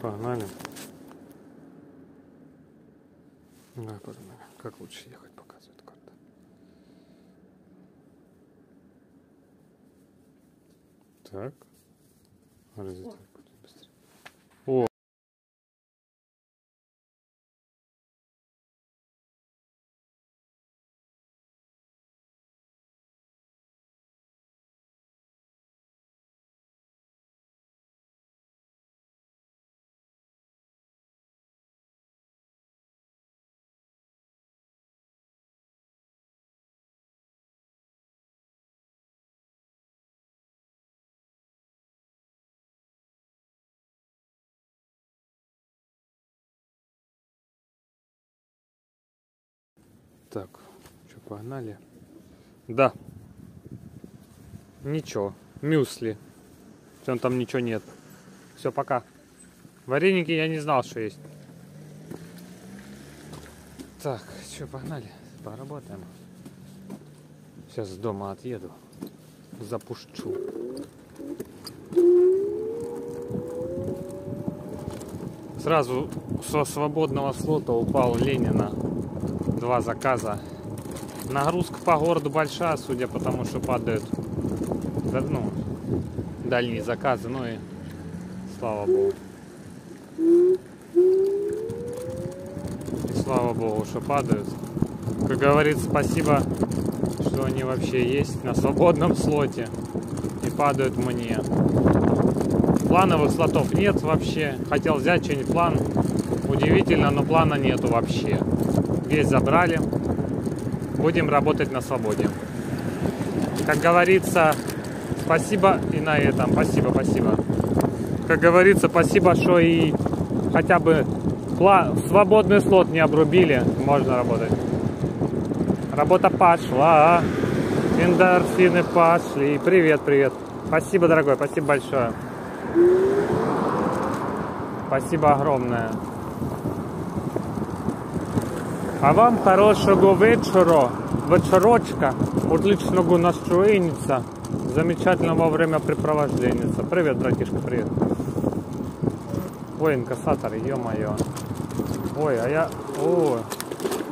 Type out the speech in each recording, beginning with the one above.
Погнали. Давай подумаем, как лучше ехать, показывает карта. Так. Разве так Так, что, погнали? Да. Ничего. Мюсли. Все, там ничего нет. Все, пока. Вареники я не знал, что есть. Так, что, погнали. Поработаем. Сейчас с дома отъеду. Запущу. Сразу со свободного слота упал Ленина два заказа. Нагрузка по городу большая, судя по тому, что падают ну, дальние заказы. Ну и слава богу. И слава богу, что падают. Как говорится, спасибо, что они вообще есть на свободном слоте и падают мне. Плановых слотов нет вообще. Хотел взять что-нибудь план. Удивительно, но плана нету вообще весь забрали. Будем работать на свободе. Как говорится, спасибо и на этом. Спасибо, спасибо. Как говорится, спасибо, что и хотя бы свободный слот не обрубили. Можно работать. Работа пошла. Эндорфины пошли. Привет, привет. Спасибо, дорогой, спасибо большое. Спасибо огромное. А вам хорошего вечера, вечерочка, отличного настроения, замечательного времяпрепровождения. Привет, братишка, привет. Ой, инкассатор, ё-моё. Ой, а я... О,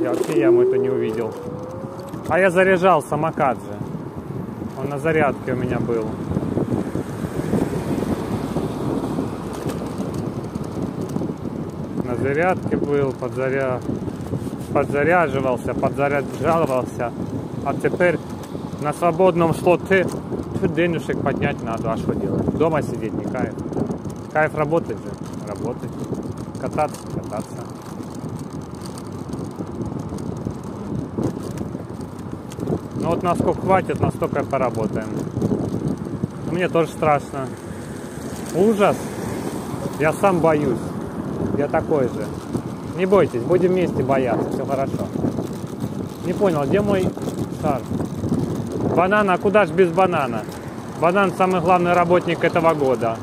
я вообще яму это не увидел. А я заряжал самокат же. Он на зарядке у меня был. На зарядке был, под заряд подзаряживался, подзаряжался, а теперь на свободном слоте денежек поднять надо, а что делать? Дома сидеть не кайф. Кайф работать же, работать. Кататься, кататься. Ну вот насколько хватит, настолько поработаем. Мне тоже страшно. Ужас. Я сам боюсь. Я такой же. Не бойтесь, будем вместе бояться, все хорошо. Не понял, где мой шар? Банана, а куда ж без банана? Банан самый главный работник этого года.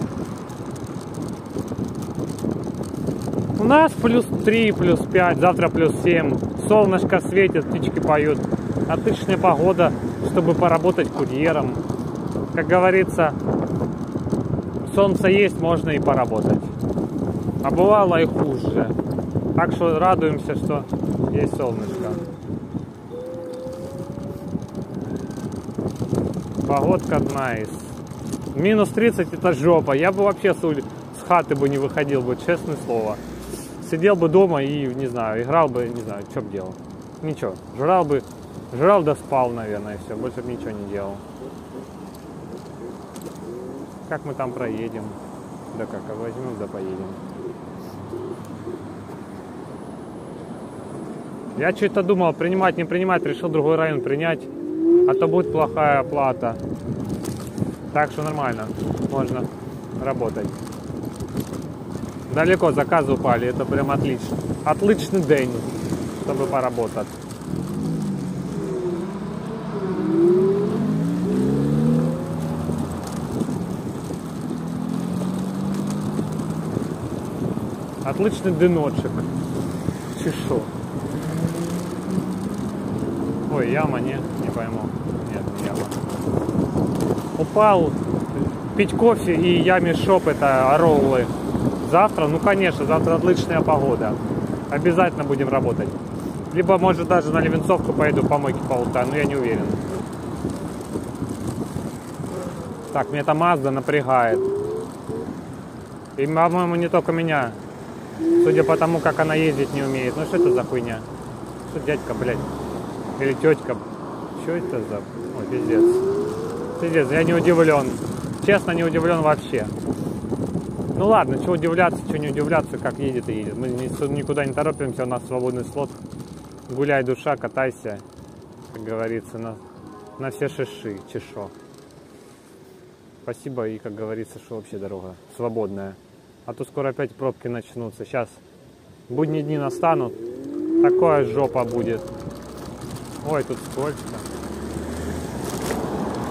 У нас плюс 3, плюс 5, завтра плюс 7. Солнышко светит, птички поют. Отличная погода, чтобы поработать курьером. Как говорится, солнце есть, можно и поработать. А бывало и хуже. Так что радуемся, что есть солнышко. Погодка nice. Минус 30 это жопа. Я бы вообще с, ули... с хаты бы не выходил бы, честное слово. Сидел бы дома и, не знаю, играл бы, не знаю, что бы делал. Ничего. Жрал бы, жрал да спал, наверное, и все. Больше бы ничего не делал. Как мы там проедем? Да как, а возьмем да поедем. Я что-то думал, принимать, не принимать, решил другой район принять, а то будет плохая оплата. Так что нормально, можно работать. Далеко заказы упали, это прям отлично. Отличный день, чтобы поработать. Отличный деночек. Чешу. Ой, яма, не, не пойму. Нет, не яма. Упал пить кофе и яме шоп, это роллы. Завтра, ну конечно, завтра отличная погода. Обязательно будем работать. Либо, может, даже на Левенцовку поеду помойки полутаю, но я не уверен. Так, мне эта Мазда напрягает. И, по-моему, не только меня. Судя по тому, как она ездить не умеет. Ну что это за хуйня? Что дядька, блядь? Или тетка? Что это за... Ой, пиздец. Пиздец, я не удивлен. Честно, не удивлен вообще. Ну ладно, что удивляться, что не удивляться, как едет и едет. Мы никуда не торопимся, у нас свободный слот. Гуляй, душа, катайся, как говорится, на, на все шиши, чешо. Спасибо и, как говорится, что вообще дорога свободная. А то скоро опять пробки начнутся. Сейчас будние дни настанут, такая жопа будет. Ой, тут сколько.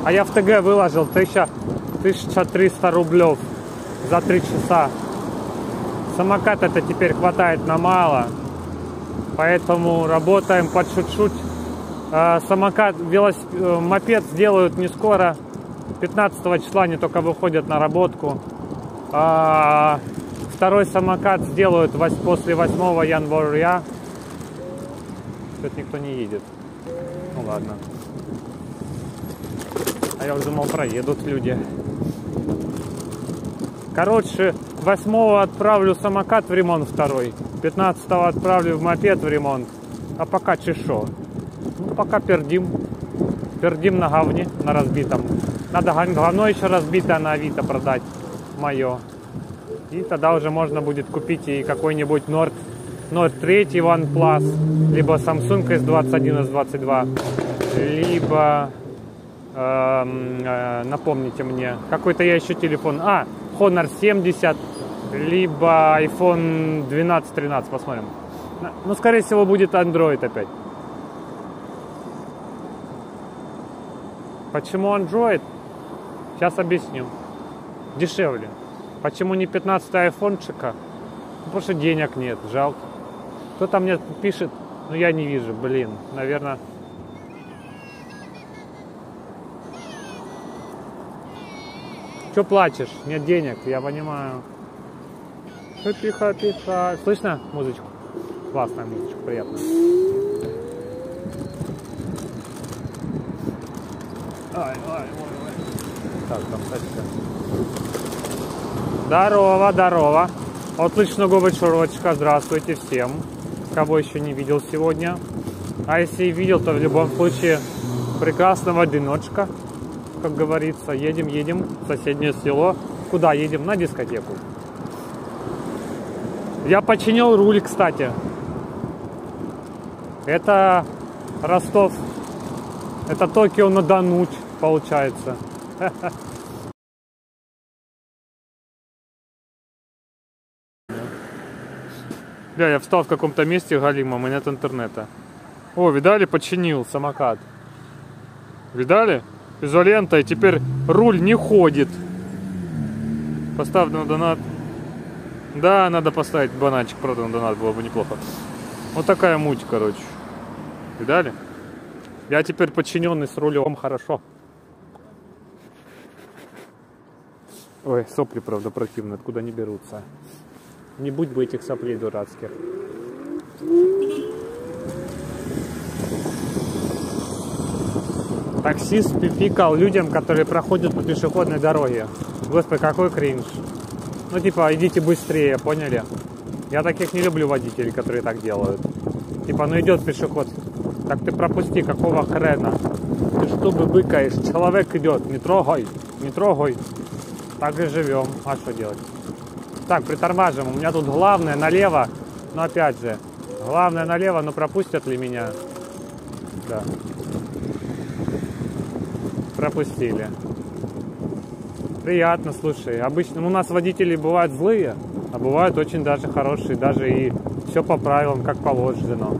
А я в ТГ выложил 1000, 1300 рублев за 3 часа. Самокат это теперь хватает на мало. Поэтому работаем под чуть-чуть. А, самокат, велосипед, э, мопед сделают не скоро. 15 числа они только выходят на работку. А второй самокат сделают после 8 января. Тут никто не едет. Ну ладно. А я уже думал, проедут люди. Короче, 8 отправлю самокат в ремонт второй. 15 отправлю в мопед в ремонт. А пока чешо. Ну, пока пердим. Пердим на говне, на разбитом. Надо говно еще разбитое на Авито продать. Мое. И тогда уже можно будет купить и какой-нибудь Nord, Nord 3 OnePlus, либо Samsung S21, S22, либо, эм, э, напомните мне, какой-то я еще телефон. А, Honor 70, либо iPhone 12-13, посмотрим. Ну, скорее всего, будет Android опять. Почему Android? Сейчас объясню. Дешевле. Почему не 15 айфончика? Ну, потому что денег нет, жалко. Кто-то мне пишет, но я не вижу, блин, наверное, Че плачешь? Нет денег, я понимаю. Хэппи, хэппи, хэппи. Слышно музычку? Классная музычка, приятная. Ай, ай, ой, ой. Так, там тачка. Здорово, здорово. Отличного вечерочка. Здравствуйте всем, кого еще не видел сегодня. А если и видел, то в любом случае прекрасного денечка как говорится. Едем, едем в соседнее село. Куда едем? На дискотеку. Я починил руль, кстати. Это Ростов. Это Токио на Дону, получается. Бля, я встал в каком-то месте галимом и нет интернета. О, видали, починил самокат. Видали? изолента, и теперь руль не ходит. Поставь на донат. Да, надо поставить бананчик, правда, на донат было бы неплохо. Вот такая муть, короче. Видали? Я теперь подчиненный с рулем, хорошо. Ой, сопли, правда, противные, откуда они берутся. Не будь бы этих соплей дурацких. Таксист пипикал людям, которые проходят по пешеходной дороге. Господи, какой кринж. Ну, типа, идите быстрее, поняли? Я таких не люблю водителей, которые так делают. Типа, ну идет пешеход. Так ты пропусти, какого хрена? Ты что бы быкаешь? Человек идет, не трогай, не трогай. Так и живем. А что делать? Так, притормаживаем. У меня тут главное налево. Но опять же, главное налево, но пропустят ли меня? Да пропустили. Приятно, слушай. Обычно у нас водители бывают злые, а бывают очень даже хорошие, даже и все по правилам, как положено.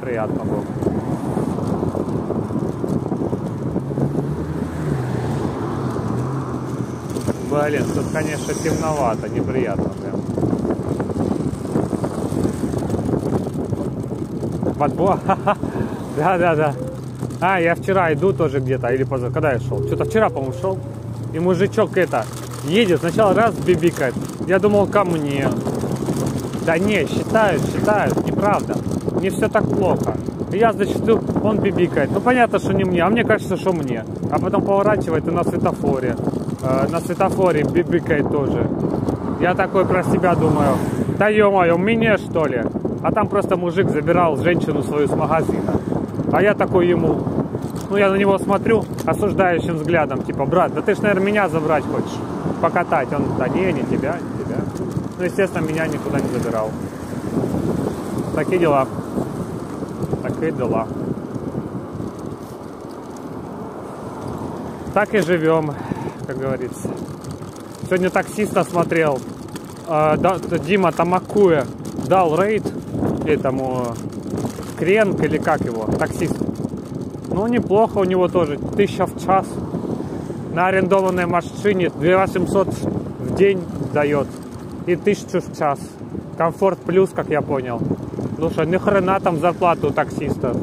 Приятно было. Блин, тут, конечно, темновато, неприятно прям. Подбор? Да, да, да. А, я вчера иду тоже где-то, или позавчера, когда я шел? Что-то вчера, по-моему, шел. И мужичок это, Едет, сначала раз бибикает. Я думал, ко мне. Да не, считают, считают, неправда. Не все так плохо. Я, значит, он бибикает. Ну, понятно, что не мне, а мне кажется, что мне. А потом поворачивает и на светофоре. Э, на светофоре бибикает тоже. Я такой про себя думаю, да ё-моё, мне что ли? А там просто мужик забирал женщину свою с магазина. А я такой ему, ну я на него смотрю осуждающим взглядом, типа, брат, да ты ж, наверное, меня забрать хочешь, покатать. Он, да не, не тебя, не тебя. Ну, естественно, меня никуда не забирал. Такие дела. Такие дела. Так и живем, говорится. Сегодня таксиста смотрел. Да, Дима Тамакуя дал рейд этому Кренк или как его, таксист. Ну, неплохо у него тоже. Тысяча в час. На арендованной машине 2800 в день дает. И тысячу в час. Комфорт плюс, как я понял. Слушай, ни хрена там зарплату у таксиста.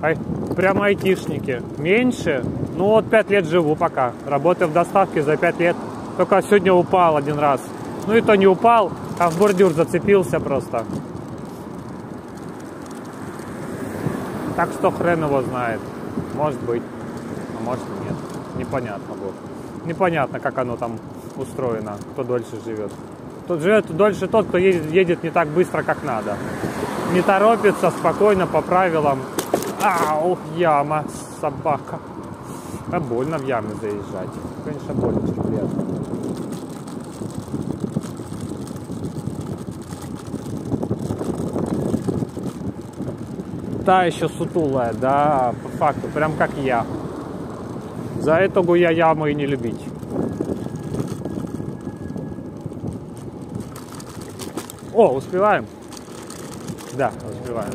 Ай, прямо айтишники. Меньше? Ну вот 5 лет живу пока. Работаю в доставке за 5 лет. Только сегодня упал один раз. Ну и то не упал, а в бордюр зацепился просто. Так что хрен его знает. Может быть, а может нет. Непонятно будет. Непонятно, как оно там устроено, кто дольше живет. Тут живет дольше тот, кто едет, едет не так быстро, как надо. Не торопится, спокойно, по правилам. Ау, яма, собака. А больно в ямы заезжать. Конечно, больно, что приятно. Та еще сутулая, да, по факту, прям как я. За этого я яму и не любить. О, успеваем? Да, успеваем.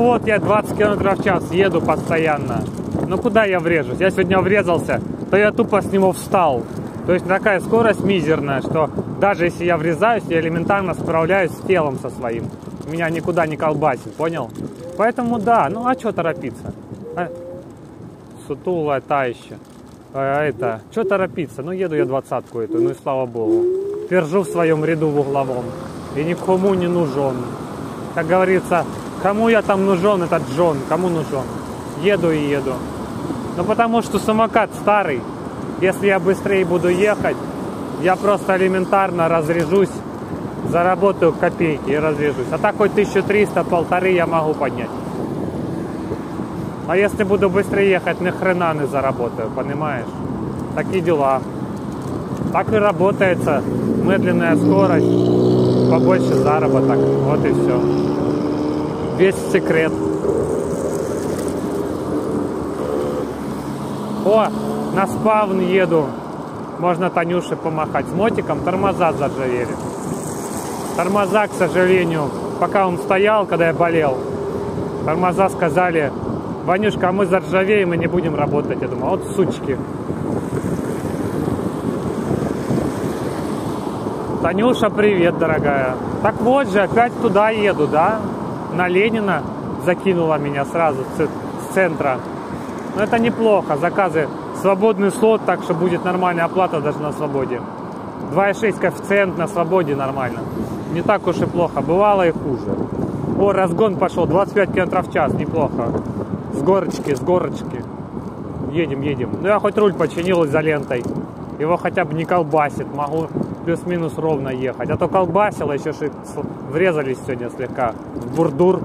Ну вот я 20 км в час еду постоянно. Ну куда я врежусь? Я сегодня врезался, то я тупо с него встал. То есть такая скорость мизерная, что даже если я врезаюсь, я элементарно справляюсь с телом со своим. Меня никуда не колбасит, понял? Поэтому да, ну а что торопиться? А? Сутулая та еще. А, это, что торопиться? Ну еду я двадцатку эту, ну и слава богу. Держу в своем ряду в угловом. И никому не нужен. Как говорится, Кому я там нужен, этот Джон? Кому нужен? Еду и еду. Ну потому что самокат старый. Если я быстрее буду ехать, я просто элементарно разрежусь, заработаю копейки и разрежусь. А так хоть 1300, полторы я могу поднять. А если буду быстрее ехать, ни хрена не заработаю, понимаешь? Такие дела. Так и работается. Медленная скорость, побольше заработок. Вот и все весь секрет. О, на спавн еду. Можно Танюше помахать. С мотиком тормоза заржавели. Тормоза, к сожалению, пока он стоял, когда я болел, тормоза сказали, Ванюшка, а мы заржавеем и не будем работать. Я думаю, вот сучки. Танюша, привет, дорогая. Так вот же, опять туда еду, да? На Ленина закинула меня сразу с центра. Но это неплохо, заказы. Свободный слот, так что будет нормальная оплата даже на свободе. 2,6 коэффициент на свободе нормально. Не так уж и плохо, бывало и хуже. О, разгон пошел, 25 км в час, неплохо. С горочки, с горочки. Едем, едем. Ну я хоть руль починил изолентой. Его хотя бы не колбасит, могу плюс-минус ровно ехать. А то колбасило, еще что врезались сегодня слегка в бурдур.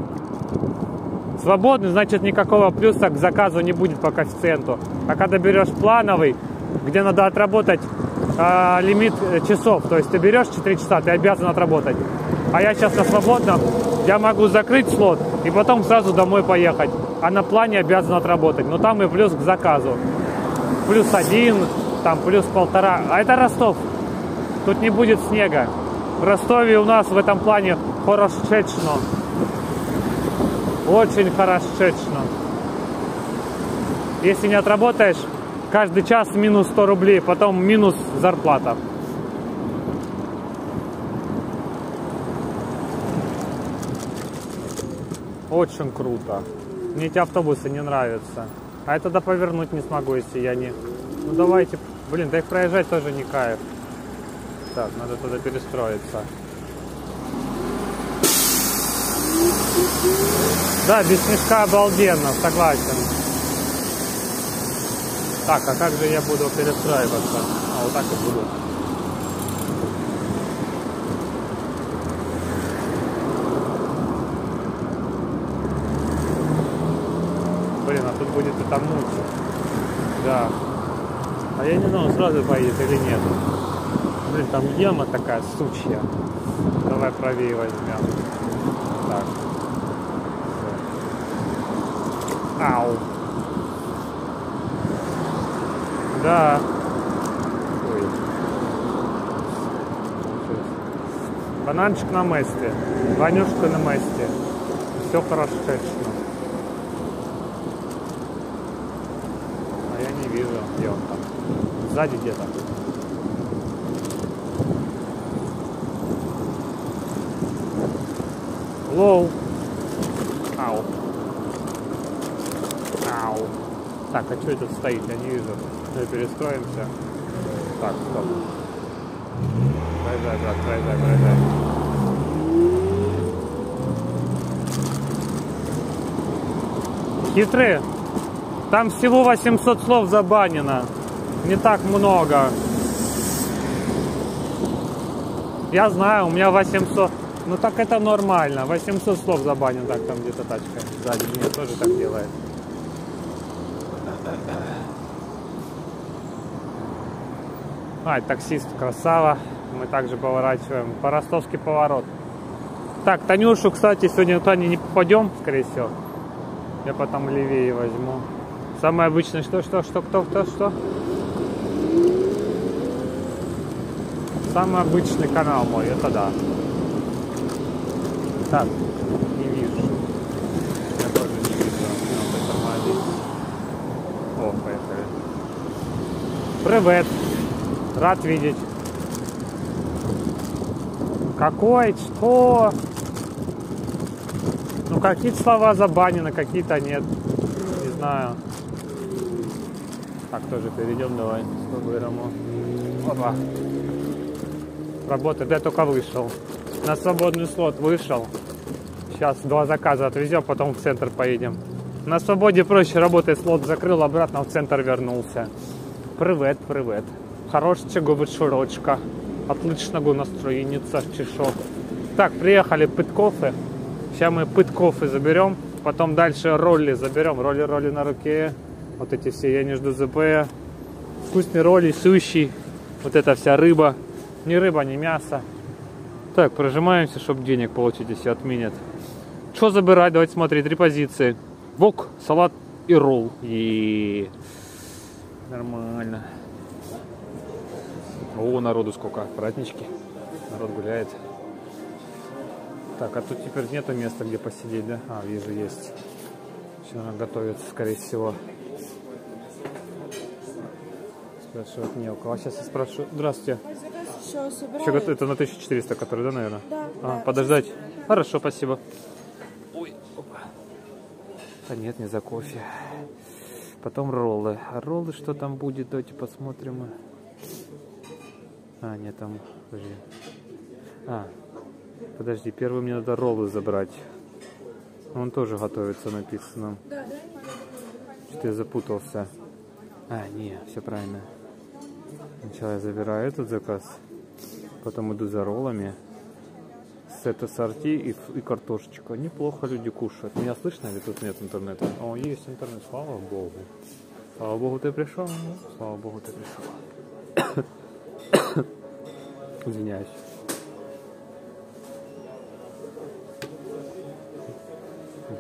Свободный, значит никакого плюса к заказу не будет по коэффициенту. А когда берешь плановый, где надо отработать э, лимит часов, то есть ты берешь 4 часа, ты обязан отработать. А я сейчас на свободном, я могу закрыть слот и потом сразу домой поехать. А на плане обязан отработать. Но там и плюс к заказу. Плюс один, там плюс полтора. А это Ростов. Тут не будет снега. В Ростове у нас в этом плане хорошечно. Очень хорошечно. Если не отработаешь, каждый час минус 100 рублей, потом минус зарплата. Очень круто. Мне эти автобусы не нравятся. А я тогда повернуть не смогу, если я не... Ну давайте... Блин, да их проезжать тоже не кайф. Так, надо туда перестроиться. Да, без снежка обалденно, согласен. Так, а как же я буду перестраиваться? А, вот так и буду. Блин, а тут будет утонуть. Да. Я не знаю, сразу поедет или нет. Блин, там яма такая сучья. Давай правее возьмем. Так. Ау. Да. Ой. Бананчик на месте. Ванюшка на месте. Все хорошо. А я не вижу, где он там. Сзади где-то. Лоу. Ау. Ау. Так, а что это стоит? Я не вижу. Мы перестроимся. Так, стоп. Проезжай, брат, проезжай, проезжай. Хитрые. Там всего 800 слов забанено. Не так много. Я знаю, у меня 800. Ну так это нормально. 800 слов забанен. Так, там где-то тачка сзади меня тоже так делает. Ай, таксист, красава. Мы также поворачиваем. По ростовский поворот. Так, Танюшу, кстати, сегодня туда не попадем, скорее всего. Я потом левее возьму. Самое обычное, что, что, что, кто, кто, что? Самый обычный канал мой, это да. Так, не вижу. Я тоже не вижу. Надо тормозить. О, поехали. Привет. Рад видеть. Какой? Что? Ну, какие-то слова забанены, какие-то нет. Не знаю. Так, тоже перейдем давай по-бырому. Опа. Работает. Я только вышел. На свободный слот вышел. Сейчас два заказа отвезем, потом в центр поедем. На свободе проще работает, слот закрыл, обратно в центр вернулся. Привет, привет. Хорошего вечерочка. Отличного настроения, чешок. Так, приехали пить кофе. Сейчас мы пыть кофе заберем. Потом дальше ролли заберем. Роли на руке. Вот эти все, я не жду ЗП. Вкусные роли, сущий. Вот эта вся рыба. Ни рыба, ни мясо. Так, прожимаемся, чтобы денег получить, если отменят. Что забирать? Давайте смотреть. Три позиции. Вок, салат и ролл. И нормально. О, народу сколько. Празднички. Народ гуляет. Так, а тут теперь нету места, где посидеть, да? А, вижу, есть. Все, она готовится, скорее всего. Спрашивать не у кого. Сейчас я спрошу. Здравствуйте. Все, Еще собираю. гот- это на 1400, который, да, наверное? Да, А, да. подождать? Хорошо, спасибо. Ой, опа. Да нет, не за кофе. Потом роллы. А роллы что там будет? Давайте посмотрим. А, нет, там... Подожди. А, подожди, первый мне надо роллы забрать. Он тоже готовится, написано. Да, да. Что-то я запутался. А, не, все правильно. Сначала я забираю этот заказ, потом иду за роллами. Сет ассорти и, и картошечка. Неплохо люди кушают. Меня слышно или тут нет интернета? О, есть интернет, слава богу. Слава богу, ты пришел. Ну, Слава богу, ты пришел. Извиняюсь.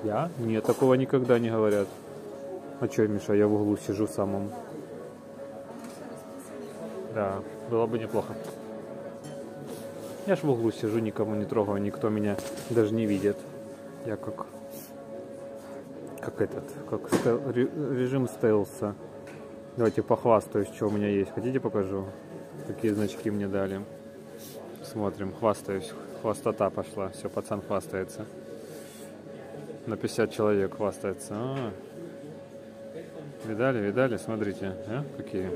Я? Нет, такого никогда не говорят. А что, Миша, я в углу сижу самым. Да, было бы неплохо. Я ж в углу сижу, никому не трогаю, никто меня даже не видит. Я как... Как этот, как стел, режим стелса. Давайте похвастаюсь, что у меня есть. Хотите покажу? Какие значки мне дали. Смотрим, хвастаюсь. Хвостота пошла. Все, пацан хвастается. На 50 человек хвастается. А, видали, видали? Смотрите, а? какие.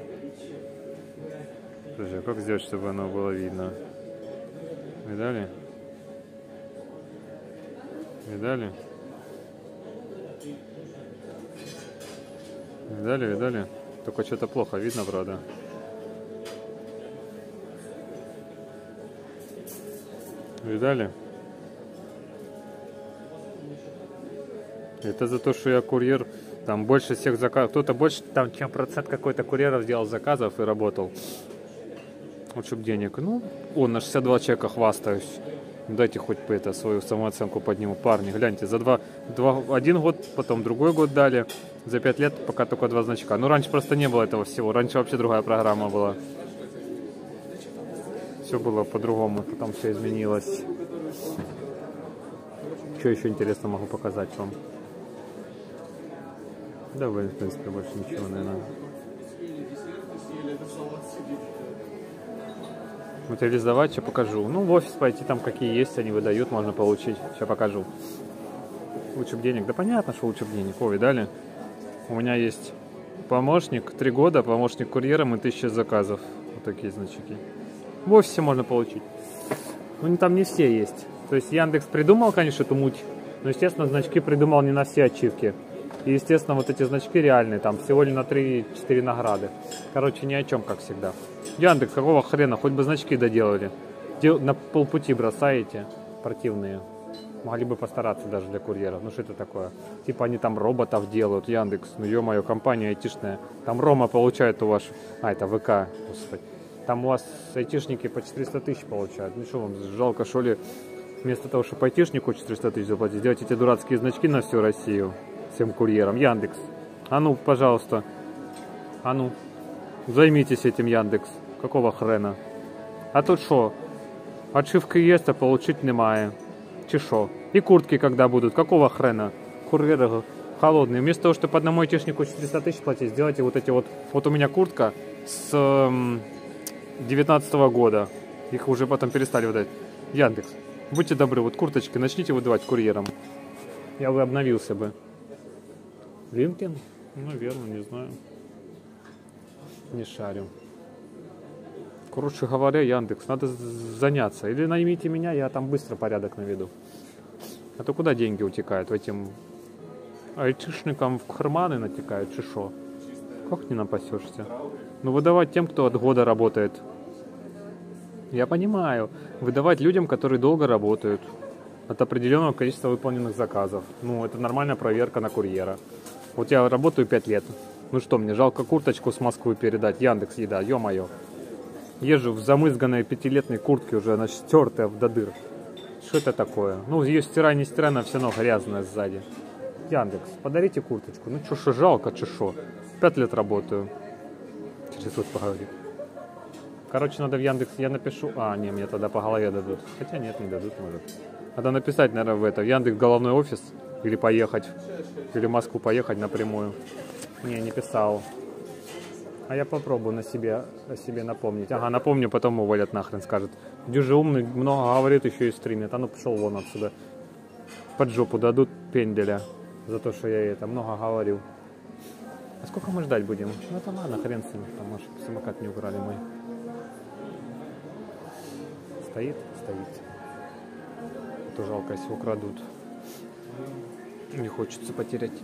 Подожди, а как сделать, чтобы оно было видно? Видали? Видали? Видали, видали? Только что-то плохо видно, правда. Видали? Это за то, что я курьер, там больше всех заказов, кто-то больше, там, чем процент какой-то курьеров сделал заказов и работал. Вот чтобы денег. Ну, он на 62 человека хвастаюсь. Дайте хоть по это свою самооценку подниму. Парни, гляньте, за два, два, один год, потом другой год дали. За пять лет пока только два значка. Ну, раньше просто не было этого всего. Раньше вообще другая программа была. Все было по-другому, потом все изменилось. Что еще интересно могу показать вам? Да, в принципе, больше ничего, наверное. Материализовать, что покажу. Ну, в офис пойти, там какие есть, они выдают, можно получить. Сейчас покажу. Лучше бы денег. Да понятно, что лучше бы денег. О, видали? У меня есть помощник, три года, помощник курьером и тысяча заказов. Вот такие значки. В офисе можно получить. Ну, там не все есть. То есть Яндекс придумал, конечно, эту муть, но, естественно, значки придумал не на все ачивки. И, естественно, вот эти значки реальные, там всего лишь на 3-4 награды. Короче, ни о чем, как всегда. Яндекс, какого хрена, хоть бы значки доделали. Дел, на полпути бросаете, противные. Могли бы постараться даже для курьеров. Ну что это такое? Типа они там роботов делают, Яндекс. Ну ё-моё, компания айтишная. Там Рома получает у вас... А, это ВК, господи. Там у вас айтишники по 400 тысяч получают. Ну что вам, жалко, что ли, вместо того, чтобы айтишнику 400 тысяч заплатить, сделать эти дурацкие значки на всю Россию всем курьерам. Яндекс. А ну, пожалуйста. А ну, займитесь этим, Яндекс. Какого хрена? А тут что? Отшивки есть, а получить немає. Чи що? И куртки когда будут? Какого хрена? Курьеры холодные. Вместо того, чтобы одному айтишнику 400 тысяч платить, сделайте вот эти вот... Вот у меня куртка с 19 -го года. Их уже потом перестали выдать. Яндекс, будьте добры, вот курточки начните выдавать курьерам. Я бы обновился бы. Линкин? Наверное, не знаю. Не шарю. Короче говоря, Яндекс, надо заняться. Или наймите меня, я там быстро порядок наведу. А то куда деньги утекают? Этим айтишникам в карманы натекают, чи шо? Как не напасешься? Ну, выдавать тем, кто от года работает. Я понимаю. Выдавать людям, которые долго работают. От определенного количества выполненных заказов. Ну, это нормальная проверка на курьера. Вот я работаю 5 лет. Ну что, мне жалко курточку с Москвы передать. Яндекс еда, ё-моё. Езжу в замызганной пятилетней куртке уже, она стертая в додыр. Что это такое? Ну, ее стирай, не стирай, она все равно грязная сзади. Яндекс, подарите курточку. Ну, что, что жалко, что шо. Пять лет работаю. Через суд поговорим. Короче, надо в Яндекс, я напишу. А, не, мне тогда по голове дадут. Хотя нет, не дадут, может. Надо написать, наверное, в это, в Яндекс головной офис. Или поехать. Или в Москву поехать напрямую. Не, не писал. А я попробую на себе, о себе напомнить. Ага, напомню, потом уволят нахрен, скажет. Дюжи умный, много говорит, еще и стримит. А ну пошел вон отсюда. Под жопу дадут пенделя за то, что я это много говорил. А сколько мы ждать будем? Ну это ладно, хрен с ним, там может самокат не украли мой. Стоит? Стоит. Это жалко, если украдут. Не хочется потерять.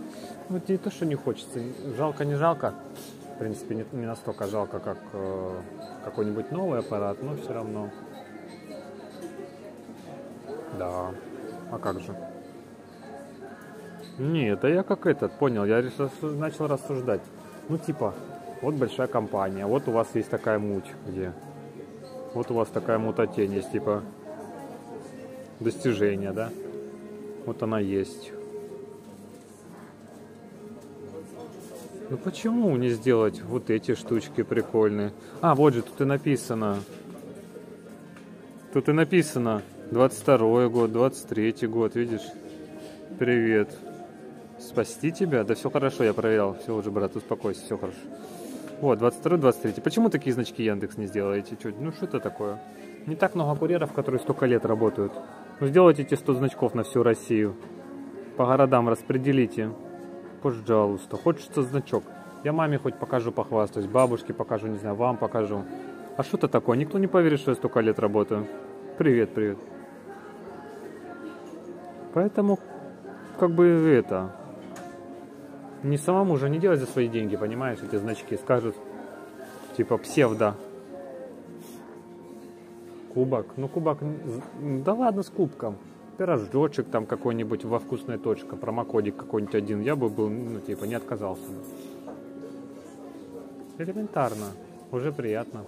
Вот не то, что не хочется. Жалко, не жалко. В принципе, не, не настолько жалко, как э, какой-нибудь новый аппарат, но все равно. Да. А как же? Не, это я как этот, понял, я решил, начал рассуждать. Ну, типа, вот большая компания, вот у вас есть такая муть, где... Вот у вас такая мутатень есть, типа, достижения, да? Вот она есть. Ну почему не сделать вот эти штучки прикольные? А, вот же тут и написано. Тут и написано 22 год, 23 год, видишь? Привет. Спасти тебя? Да все хорошо, я проверял. Все уже, брат, успокойся, все хорошо. Вот, 22 23 Почему такие значки Яндекс не сделаете? Чё? Ну, что это такое? Не так много курьеров, которые столько лет работают. Ну, сделайте эти 100 значков на всю Россию. По городам распределите. Пожалуйста. Хочется значок. Я маме хоть покажу, похвастаюсь. Бабушке покажу, не знаю, вам покажу. А что это такое? Никто не поверит, что я столько лет работаю. Привет, привет. Поэтому, как бы это, не самому же не делать за свои деньги, понимаешь, эти значки. Скажут, типа, псевдо. Кубок. Ну, кубок, да ладно с кубком. Пирожочек там какой-нибудь во вкусная точка, промокодик какой-нибудь один. Я бы был, ну, типа, не отказался. Элементарно. Уже приятно.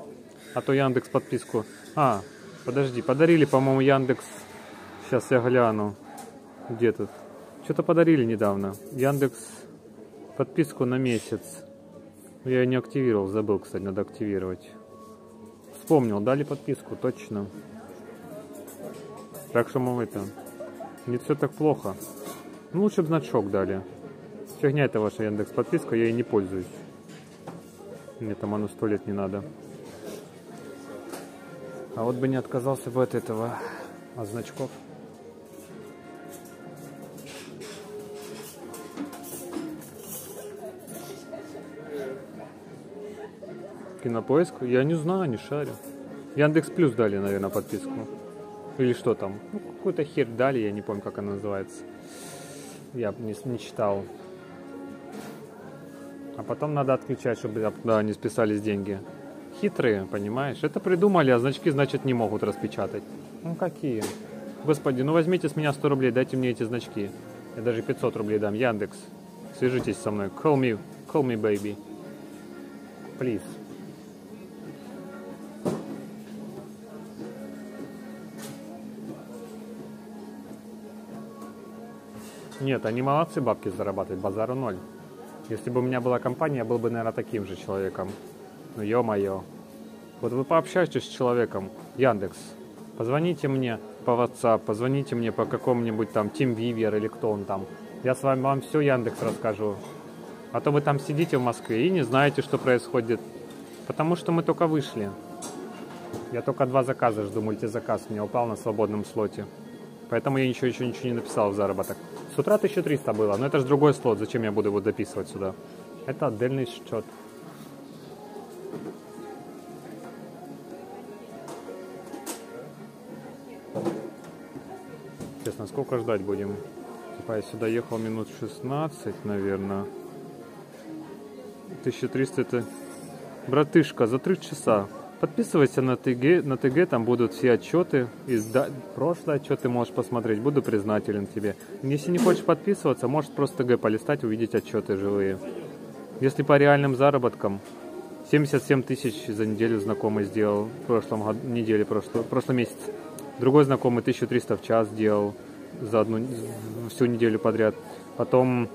А то Яндекс подписку. А, подожди, подарили, по-моему, Яндекс. Сейчас я гляну. Где тут? Что-то подарили недавно. Яндекс подписку на месяц. Я ее не активировал, забыл, кстати, надо активировать. Вспомнил, дали подписку, точно. Так что, мол, это, не все так плохо. Ну, лучше бы значок дали. Фигня это ваша Яндекс подписка, я ей не пользуюсь. Мне там оно сто лет не надо. А вот бы не отказался бы от этого, от значков. Кинопоиск? Я не знаю, не шарю. Яндекс Плюс дали, наверное, подписку. Или что там? Ну, какую-то херь дали, я не помню, как она называется. Я не, не читал. А потом надо отключать, чтобы туда не списались деньги. Хитрые, понимаешь? Это придумали, а значки, значит, не могут распечатать. Ну, какие? Господи, ну возьмите с меня 100 рублей, дайте мне эти значки. Я даже 500 рублей дам. Яндекс, свяжитесь со мной. Call me, call me, baby. Please. Нет, они молодцы бабки зарабатывают, базару ноль. Если бы у меня была компания, я был бы, наверное, таким же человеком. Ну, ё-моё. Вот вы пообщаетесь с человеком, Яндекс, позвоните мне по WhatsApp, позвоните мне по какому-нибудь там TeamViewer или кто он там. Я с вами вам все Яндекс расскажу. А то вы там сидите в Москве и не знаете, что происходит. Потому что мы только вышли. Я только два заказа жду, мультизаказ мне упал на свободном слоте. Поэтому я ничего еще ничего не написал в заработок. С утра 1300 было, но это же другой слот, зачем я буду его дописывать сюда? Это отдельный счет. Честно, сколько ждать будем? Типа я сюда ехал минут 16, наверное. 1300 это... Братышка, за 3 часа. Подписывайся на ТГ, на ТГ, там будут все отчеты, из да, прошлые отчеты можешь посмотреть, буду признателен тебе. Если не хочешь подписываться, можешь просто ТГ полистать, увидеть отчеты живые. Если по реальным заработкам, 77 тысяч за неделю знакомый сделал, в прошлом году, неделе, прошлый, прошлый месяц. Другой знакомый 1300 в час сделал за одну, всю неделю подряд. Потом,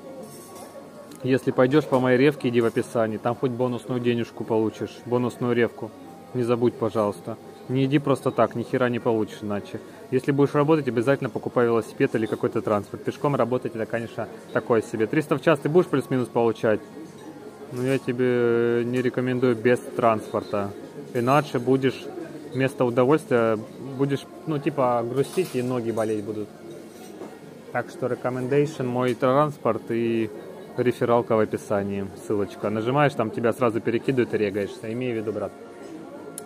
если пойдешь по моей ревке, иди в описании, там хоть бонусную денежку получишь, бонусную ревку. Не забудь, пожалуйста. Не иди просто так, ни хера не получишь иначе. Если будешь работать, обязательно покупай велосипед или какой-то транспорт. Пешком работать это, конечно, такое себе. 300 в час ты будешь плюс-минус получать? Но я тебе не рекомендую без транспорта. Иначе будешь вместо удовольствия, будешь, ну, типа, грустить и ноги болеть будут. Так что recommendation мой транспорт и рефералка в описании, ссылочка. Нажимаешь, там тебя сразу перекидывают и регаешься. Имей в виду, брат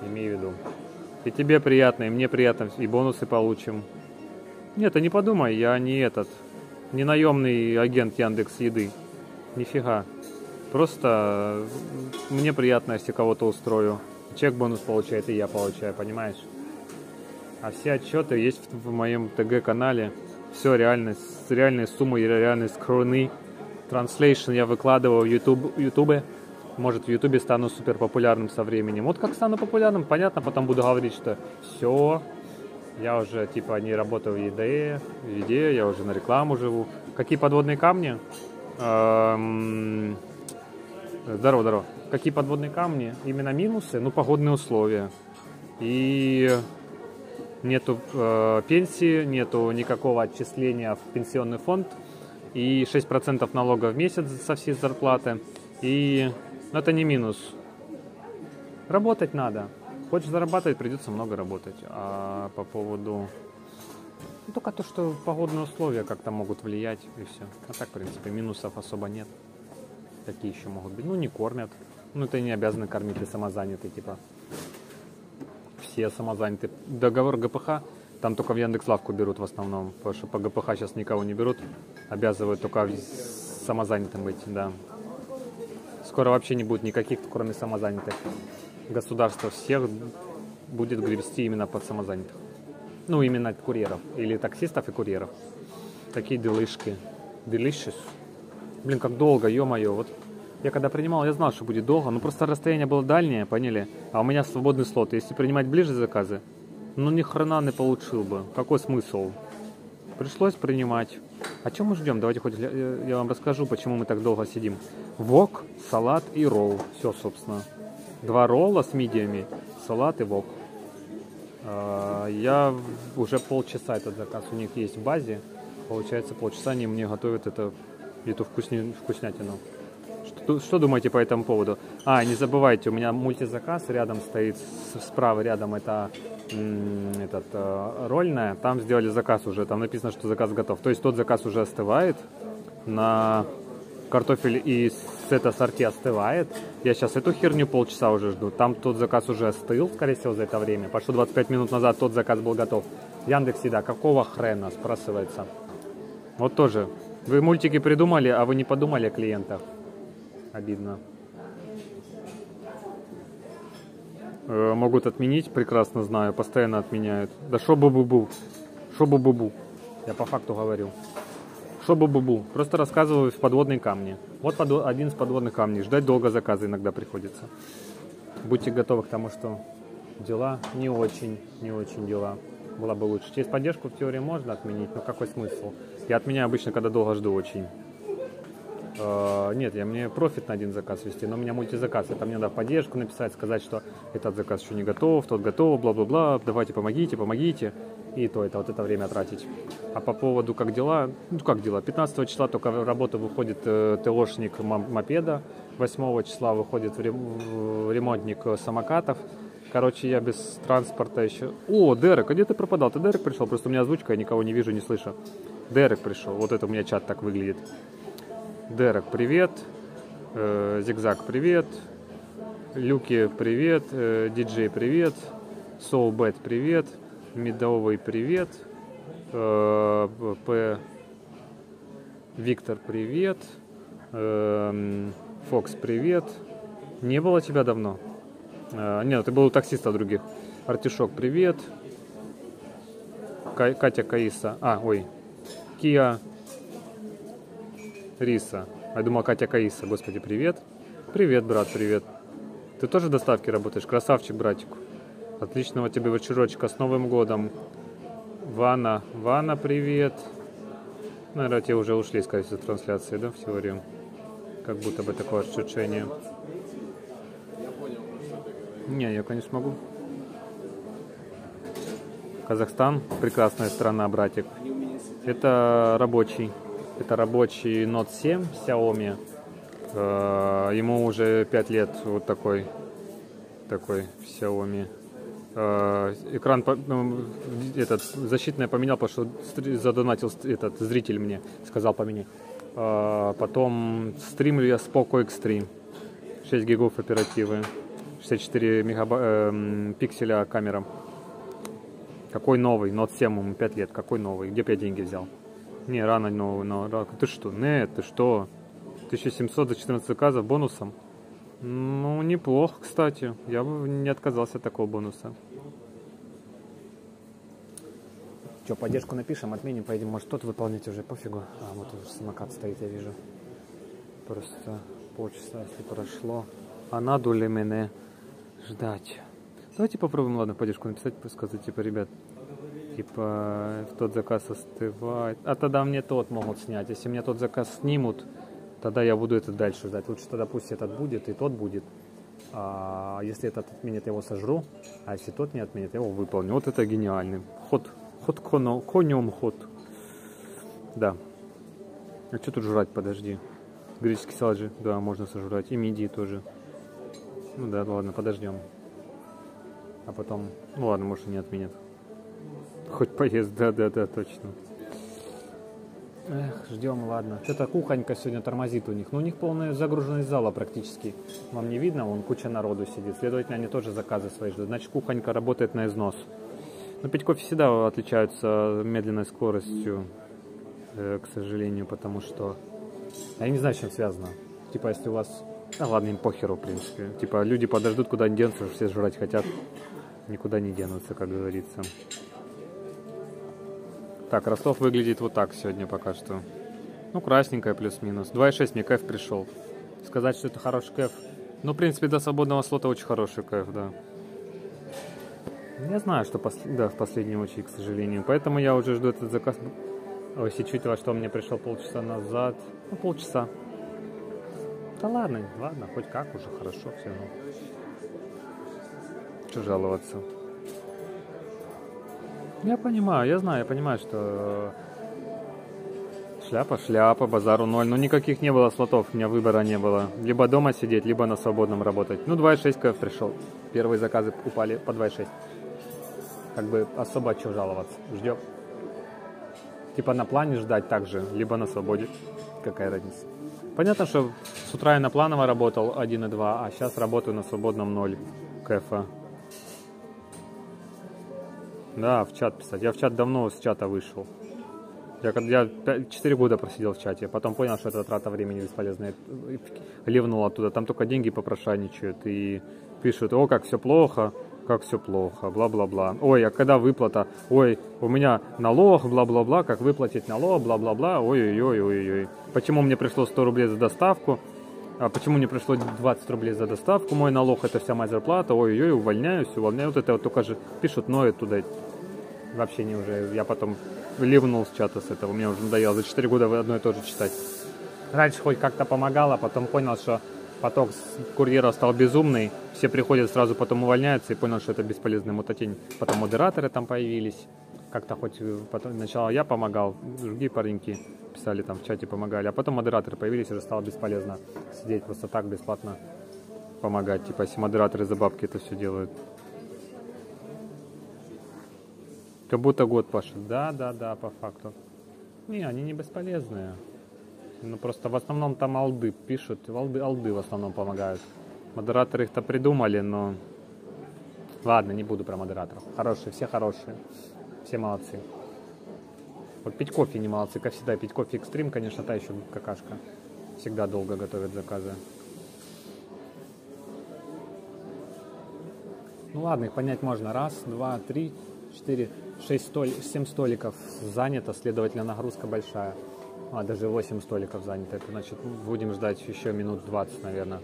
имею в виду. И тебе приятно, и мне приятно, и бонусы получим. Нет, ты не подумай, я не этот, не наемный агент Яндекс Еды. Нифига. Просто мне приятно, если кого-то устрою. Чек бонус получает, и я получаю, понимаешь? А все отчеты есть в моем ТГ-канале. Все реально, с реальной суммой, реальной скроны. Транслейшн я выкладываю в YouTube. YouTube может, в Ютубе стану супер популярным со временем. Вот как стану популярным, понятно, потом буду говорить, что все, я уже типа не работаю в еде, в еде, я уже на рекламу живу. Какие подводные камни? Эм... Здорово, здорово. Какие подводные камни? Именно минусы? Ну, погодные условия. И нету э, пенсии, нету никакого отчисления в пенсионный фонд и 6% налога в месяц со всей зарплаты. И это не минус. Работать надо. Хочешь зарабатывать, придется много работать. А по поводу... Ну, только то, что погодные условия как-то могут влиять, и все. А так, в принципе, минусов особо нет. Какие еще могут быть? Ну, не кормят. Ну, ты не обязаны кормить, ты самозанятый, типа. Все самозаняты. Договор ГПХ, там только в Яндекс.Лавку берут в основном, потому что по ГПХ сейчас никого не берут. Обязывают только самозанятым быть, да. Скоро вообще не будет никаких, кроме самозанятых государство всех будет гребсти именно под самозанятых. Ну, именно курьеров. Или таксистов и курьеров. Такие делышки. Delicious. Блин, как долго, ё-моё. Вот я когда принимал, я знал, что будет долго. Ну, просто расстояние было дальнее, поняли? А у меня свободный слот. Если принимать ближе заказы, ну, ни хрена не получил бы. Какой смысл? Пришлось принимать. А чем мы ждем? Давайте хоть я вам расскажу, почему мы так долго сидим. Вок, салат и ролл. Все, собственно два ролла с мидиями, салат и вок. А, я уже полчаса этот заказ у них есть в базе. Получается, полчаса они мне готовят это, эту вкусни, вкуснятину. Что, что думаете по этому поводу? А, не забывайте, у меня мультизаказ рядом стоит, справа рядом это этот, э, рольная. Там сделали заказ уже, там написано, что заказ готов. То есть тот заказ уже остывает на картофель и с это сорти остывает. Я сейчас эту херню полчаса уже жду. Там тот заказ уже остыл, скорее всего, за это время. Потому 25 минут назад тот заказ был готов. В Яндексе, да, какого хрена, спрашивается. Вот тоже. Вы мультики придумали, а вы не подумали о клиентах. Обидно. Э, могут отменить, прекрасно знаю, постоянно отменяют. Да шо бу-бу-бу. Шо бу-бу-бу. Я по факту говорю. Что бу-бу-бу? Просто рассказываю в подводные камни. Вот под, один из подводных камней. Ждать долго заказа иногда приходится. Будьте готовы к тому, что дела не очень, не очень дела. Было бы лучше. Через поддержку в теории можно отменить, но какой смысл? Я отменяю обычно, когда долго жду очень. Uh, нет, я мне профит на один заказ вести, но у меня мультизаказ. Это мне надо поддержку написать, сказать, что этот заказ еще не готов, тот готов, бла-бла-бла, давайте помогите, помогите. И то это вот это время тратить. А по поводу как дела, ну как дела, 15 числа только в работу выходит э, ТОшник мопеда, 8 числа выходит ремонтник самокатов. Короче, я без транспорта еще... О, Дерек, а где ты пропадал? Ты Дерек пришел? Просто у меня озвучка, я никого не вижу, не слышу. Дерек пришел. Вот это у меня чат так выглядит. Дерек, привет. Э, Зигзаг, привет. Люки, привет. Э, Диджей, привет. Соулбет, привет. Медовый, привет. Э, П. Виктор, привет. Фокс, привет. Не было тебя давно? Нет, ты был у таксиста других. Артишок, привет. Катя Каиса. А, ой. Кия Риса. Я думал, Катя Каиса. Господи, привет. Привет, брат, привет. Ты тоже в доставке работаешь? Красавчик, братик. Отличного тебе вечерочка. С Новым годом. Вана. Вана, привет. Наверное, те уже ушли, скорее всего, трансляции, да, в теорию. Как будто бы такое ощущение. Не, я, конечно, могу. Казахстан, прекрасная страна, братик. Это рабочий. Это рабочий Note 7 Xiaomi. Э, ему уже 5 лет вот такой, такой Xiaomi. Э, экран ну, этот защитный поменял, потому что задонатил этот зритель мне, сказал поменяй. Э, потом стримлю я Poco Extreme. 6 гигов оперативы. 64 мегабай, э, пикселя камера. Какой новый? Note 7 ему 5 лет. Какой новый? Где бы я деньги взял? Не, рано новый, но рано. Ты что? Нет, ты что? 1700 за 14 заказов бонусом? Ну, неплохо, кстати. Я бы не отказался от такого бонуса. Что, поддержку напишем, отменим, поедем. Может, тот выполнить уже, пофигу. А, вот уже самокат стоит, я вижу. Просто полчаса, если прошло. А надо ли мне ждать? Давайте попробуем, ладно, поддержку написать, сказать, типа, ребят, типа тот заказ остывает. А тогда мне тот могут снять. Если мне тот заказ снимут, тогда я буду этот дальше ждать. Лучше тогда пусть этот будет и тот будет. А если этот отменит, я его сожру, а если тот не отменит, я его выполню. Вот это гениальный ход. Ход коно, конем ход. Да. А что тут жрать, подожди. Греческий салат же, да, можно сожрать. И мидии тоже. Ну да, ладно, подождем. А потом, ну ладно, может и не отменят. Хоть поест, да-да-да, точно. Эх, ждем, ладно. Что-то кухонька сегодня тормозит у них. Ну, у них полная загруженность зала практически. Вам не видно, вон куча народу сидит. Следовательно, они тоже заказы свои ждут. Значит, кухонька работает на износ. Но пить кофе всегда отличаются медленной скоростью, э, к сожалению, потому что... Я не знаю, с чем связано. Типа, если у вас... Да ладно, им похеру, в принципе. Типа, люди подождут, куда они денутся, все жрать хотят. Никуда не денутся, как говорится. Так, Ростов выглядит вот так сегодня пока что. Ну, красненькая плюс-минус. 2.6 мне кайф пришел. Сказать, что это хороший кайф. Ну, в принципе, до свободного слота очень хороший кайф, да. Я знаю, что пос... да, в последнюю очередь, к сожалению. Поэтому я уже жду этот заказ. Ой, если учитывая, что мне пришел полчаса назад. Ну, полчаса. Да ладно, ладно, хоть как уже, хорошо все равно. Что жаловаться? Я понимаю, я знаю, я понимаю, что шляпа, шляпа, базару ноль. Но никаких не было слотов, у меня выбора не было. Либо дома сидеть, либо на свободном работать. Ну, 2,6 КФ пришел. Первые заказы упали по 2,6. Как бы особо что жаловаться. Ждем. Типа на плане ждать также, либо на свободе. Какая разница. Понятно, что с утра я на планово работал 1,2, а сейчас работаю на свободном 0 КФа. Да, в чат писать. Я в чат давно с чата вышел. Я, я 4 года просидел в чате, потом понял, что это трата времени бесполезная. Ливнул оттуда, там только деньги попрошайничают и пишут, о, как все плохо, как все плохо, бла-бла-бла. Ой, а когда выплата? Ой, у меня налог, бла-бла-бла, как выплатить налог, бла-бла-бла, ой-ой-ой-ой-ой. Почему мне пришло 100 рублей за доставку? А почему мне пришло 20 рублей за доставку? Мой налог это вся моя зарплата, ой-ой-ой, увольняюсь, увольняю. Вот это вот только же пишут, ноют туда вообще не уже. Я потом ливнул с чата с этого. Мне уже надоело за 4 года одно и то же читать. Раньше хоть как-то помогало, потом понял, что поток курьеров стал безумный. Все приходят сразу, потом увольняются и понял, что это бесполезная мутатень. Потом модераторы там появились. Как-то хоть потом, сначала я помогал, другие пареньки писали там в чате, помогали. А потом модераторы появились, уже стало бесполезно сидеть просто так бесплатно помогать. Типа, если модераторы за бабки это все делают. Как будто год пашет. Да, да, да, по факту. Не, они не бесполезные. Ну просто в основном там алды пишут. Алды, алды в основном помогают. Модераторы их-то придумали, но... Ладно, не буду про модераторов. Хорошие, все хорошие. Все молодцы. Вот пить кофе не молодцы, как всегда. Пить кофе экстрим, конечно, та еще какашка. Всегда долго готовят заказы. Ну ладно, их понять можно. Раз, два, три, четыре. 6 столь, 7 столиков занято, следовательно, нагрузка большая. А, даже 8 столиков занято. Это значит, будем ждать еще минут 20, наверное.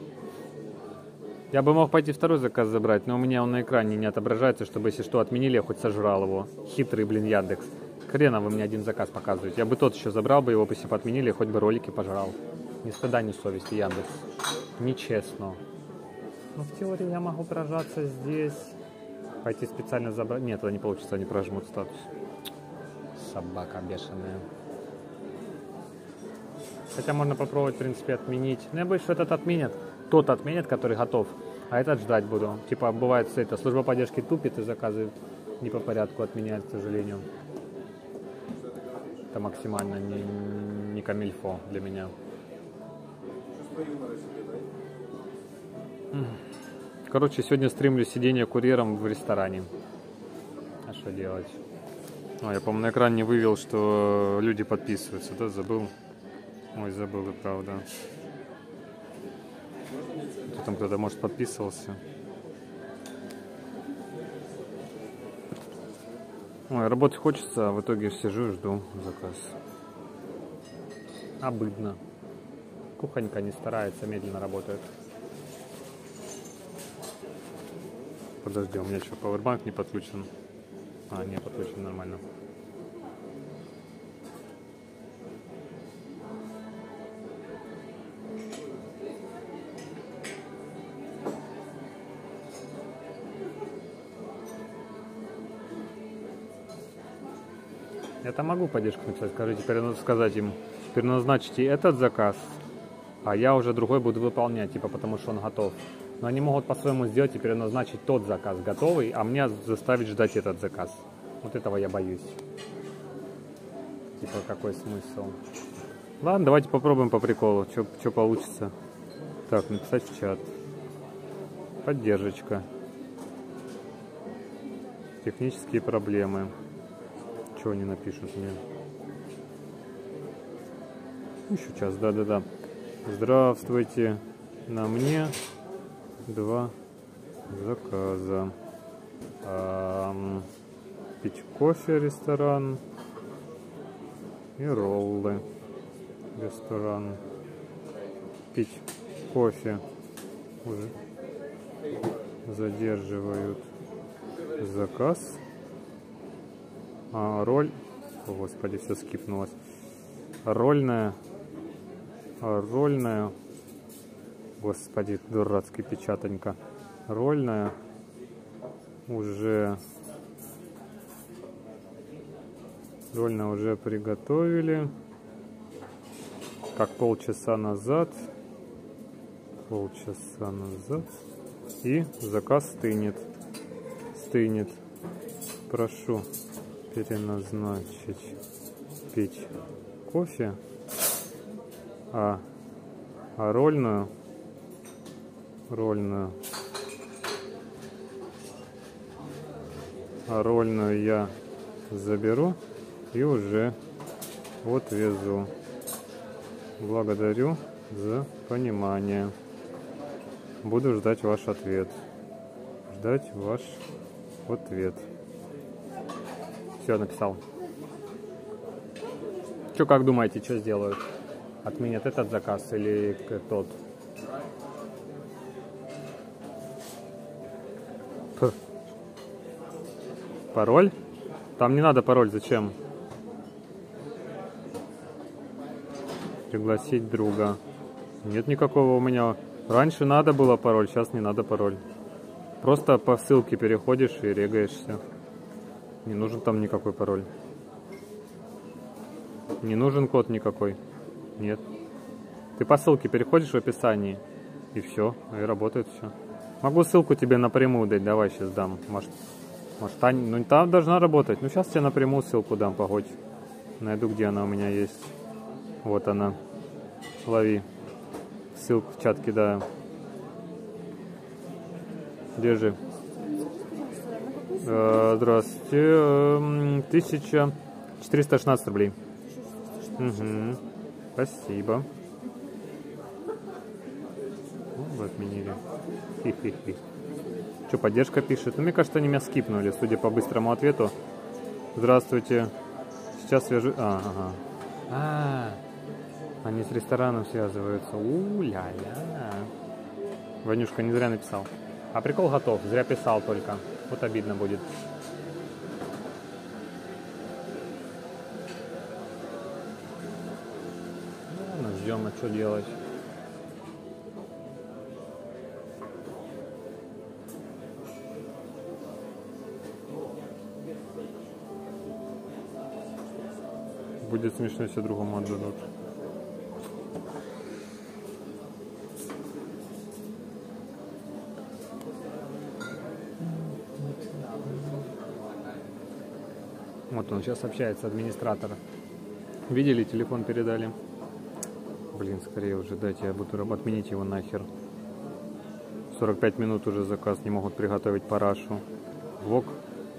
Я бы мог пойти второй заказ забрать, но у меня он на экране не отображается, чтобы, если что, отменили, я хоть сожрал его. Хитрый, блин, Яндекс. Хрена вы мне один заказ показываете. Я бы тот еще забрал бы его, если бы отменили, хоть бы ролики пожрал. Ни стыда, ни совести, Яндекс. Нечестно. Но в теории я могу прожаться здесь. Пойти специально забрать. Нет, это не получится, они прожмут статус. Собака бешеная. Хотя можно попробовать, в принципе, отменить. Но я боюсь, что этот отменят. Тот отменят, который готов. А этот ждать буду. Типа, бывает, что это служба поддержки тупит и заказы не по порядку отменяют, к сожалению. Это максимально не, не камильфо для меня. Короче, сегодня стримлю сидение курьером в ресторане. А что делать? А, я, по-моему, на экран не вывел, что люди подписываются, да, забыл. Ой, забыл, и правда. Тут там кто-то, может, подписывался. Ой, работать хочется, а в итоге сижу и жду заказ. Обыдно. Кухонька не старается, медленно работает. Подожди, у меня что, пауэрбанк не подключен? А, не, подключен нормально. Я там могу поддержку написать, скажите, сказать им, переназначите этот заказ, а я уже другой буду выполнять, типа, потому что он готов. Но они могут по-своему сделать и переназначить тот заказ готовый, а мне заставить ждать этот заказ. Вот этого я боюсь. Типа, какой смысл? Ладно, давайте попробуем по приколу, что получится. Так, написать в чат. Поддержка. Технические проблемы. Что они напишут мне? Еще час, да-да-да. Здравствуйте. На мне два заказа. Эм, пить кофе ресторан и роллы ресторан. Пить кофе уже задерживают заказ. А роль, о, господи, все скипнулось. Рольная, рольная, господи, дурацкий печатанька. Рольная. Уже. Рольно уже приготовили. Как полчаса назад. Полчаса назад. И заказ стынет. Стынет. Прошу переназначить пить кофе. А, а рольную рольную а рольную я заберу и уже вот везу Благодарю за понимание. Буду ждать ваш ответ. Ждать ваш ответ. Все, написал. Что, как думаете, что сделают? Отменят этот заказ или тот? Пароль? Там не надо пароль, зачем? пригласить друга. Нет никакого у меня. Раньше надо было пароль, сейчас не надо пароль. Просто по ссылке переходишь и регаешься. Не нужен там никакой пароль. Не нужен код никакой. Нет. Ты по ссылке переходишь в описании. И все, и работает все. Могу ссылку тебе напрямую дать, давай сейчас дам. Может, может там, ну там должна работать. Ну сейчас тебе напрямую ссылку дам, погодь. Найду, где она у меня есть. Вот она. Лови. Ссылку в чат кидаю. Держи. Э, здравствуйте. 1416 рублей. Угу. Спасибо. Ну, отменили. Хи-хи-хи. Что, поддержка пишет? Ну, мне кажется, они меня скипнули, судя по быстрому ответу. Здравствуйте. Сейчас свяжу... А, ага. А. Они с рестораном связываются. У-ля-ля. Ванюшка не зря написал. А прикол готов, зря писал только. Вот обидно будет. Ну, ждем, а что делать? Будет смешно, если другому отдадут. Вот он сейчас общается, администратор. Видели, телефон передали. Блин, скорее уже дайте, я буду отменить его нахер. 45 минут уже заказ, не могут приготовить парашу. Вок,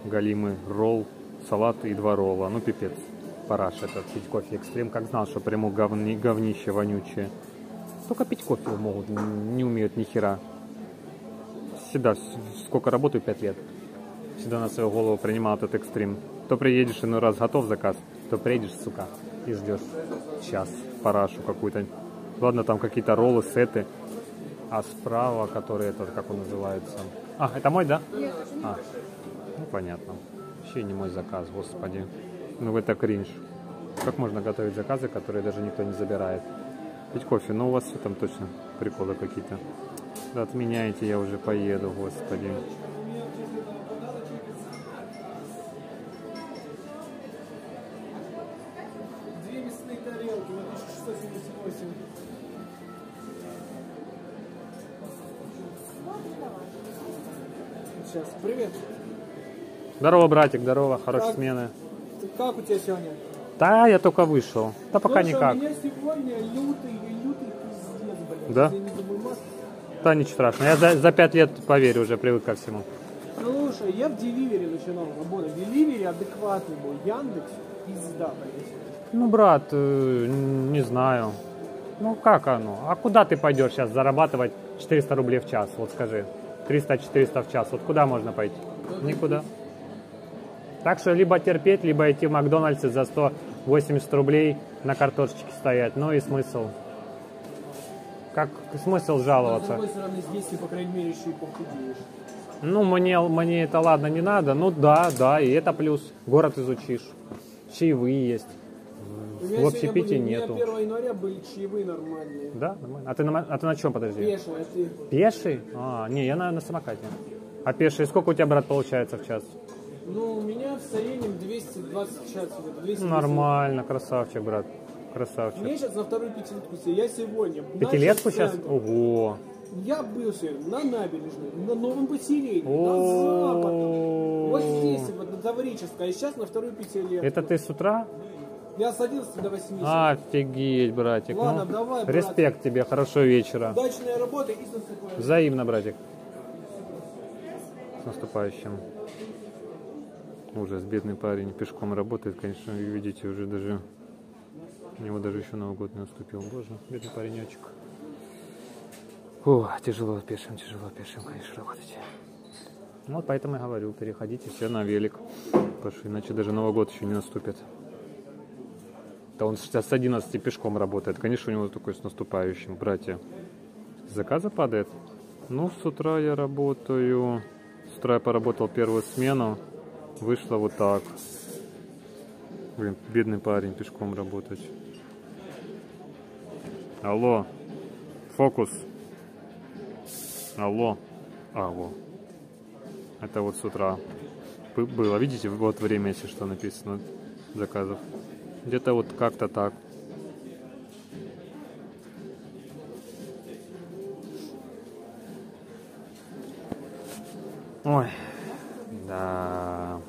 галимы, ролл, салат и два ролла. Ну, пипец. Параш этот, пить кофе экстрем. Как знал, что прямо говни, говнище вонючее. Только пить кофе могут, не умеют ни хера. Всегда, сколько работаю, 5 лет. Всегда на свою голову принимал этот экстрим. То приедешь иной раз готов заказ, то приедешь, сука, и ждешь час парашу какую-то. Ладно, там какие-то роллы, сеты. А справа, который этот, как он называется? А, это мой, да? А, ну понятно. Вообще не мой заказ, господи. Ну это кринж. Как можно готовить заказы, которые даже никто не забирает? Пить кофе, ну у вас все там точно приколы какие-то. Да отменяете, я уже поеду, господи. Сейчас, привет. Здорово, братик, здорово, хорошей так. смены. Как у тебя сегодня? Да, я только вышел. Да пока Слушай, никак. у меня сегодня лютый, лютый пиздец, блядь. Да? Да, ничего страшного. Я за, за пять лет, поверь, уже привык ко всему. Слушай, я в Деливере начинал работать. В Деливере адекватный был. Яндекс пизда, блядь. Ну, брат, э, не знаю. Ну, как оно? А куда ты пойдешь сейчас зарабатывать 400 рублей в час? Вот скажи. 300-400 в час. Вот куда можно пойти? Никуда. Так что либо терпеть, либо идти в Макдональдсе за 180 рублей на картошечке стоять. Ну и смысл. Как смысл с жаловаться? другой стороны, здесь ты, по крайней мере, еще и похудеешь. Ну, мне, мне это ладно не надо. Ну да, да, и это плюс. Город изучишь. Чаевые есть. У В общепите нету. У меня 1 января были чаевые нормальные. Да, нормально. А ты на, а ты на чем, подожди? Пешие, а ты... Пеший? А, не, я на, на самокате. А пеший, сколько у тебя, брат, получается в час? Ну, у меня в среднем 220 час. где-то, 210. Ну, Нормально, красавчик, брат. Красавчик. Мне сейчас на вторую пятилетку. Я сегодня... Пятилетку сейчас? Ого. Я был сегодня на набережной, на новом поселении, на западном. Вот здесь, вот на Таврической. А сейчас на вторую пятилетку. Это ты с утра? Я с 11 до 8. Офигеть, братик. Ладно, ну, давай, брат. респект тебе, хорошего вечера. Удачная работа и с наступающим. Взаимно, братик. С наступающим. Ужас, бедный парень пешком работает, конечно, видите, уже даже... У него даже еще Новый год не наступил. Боже, бедный паренечек. Фу, тяжело пешим, тяжело пешим, конечно, работать. Ну, Вот поэтому я говорю, переходите все на велик. Потому что иначе даже Новый год еще не наступит. Да он с 11 пешком работает. Конечно, у него такой с наступающим, братья. С заказа падает? Ну, с утра я работаю. С утра я поработал первую смену. Вышло вот так. Блин, бедный парень пешком работать. Алло. Фокус. Алло. Алло. Это вот с утра бы- было. Видите, вот время, если что написано заказов. Где-то вот как-то так. Ой, да.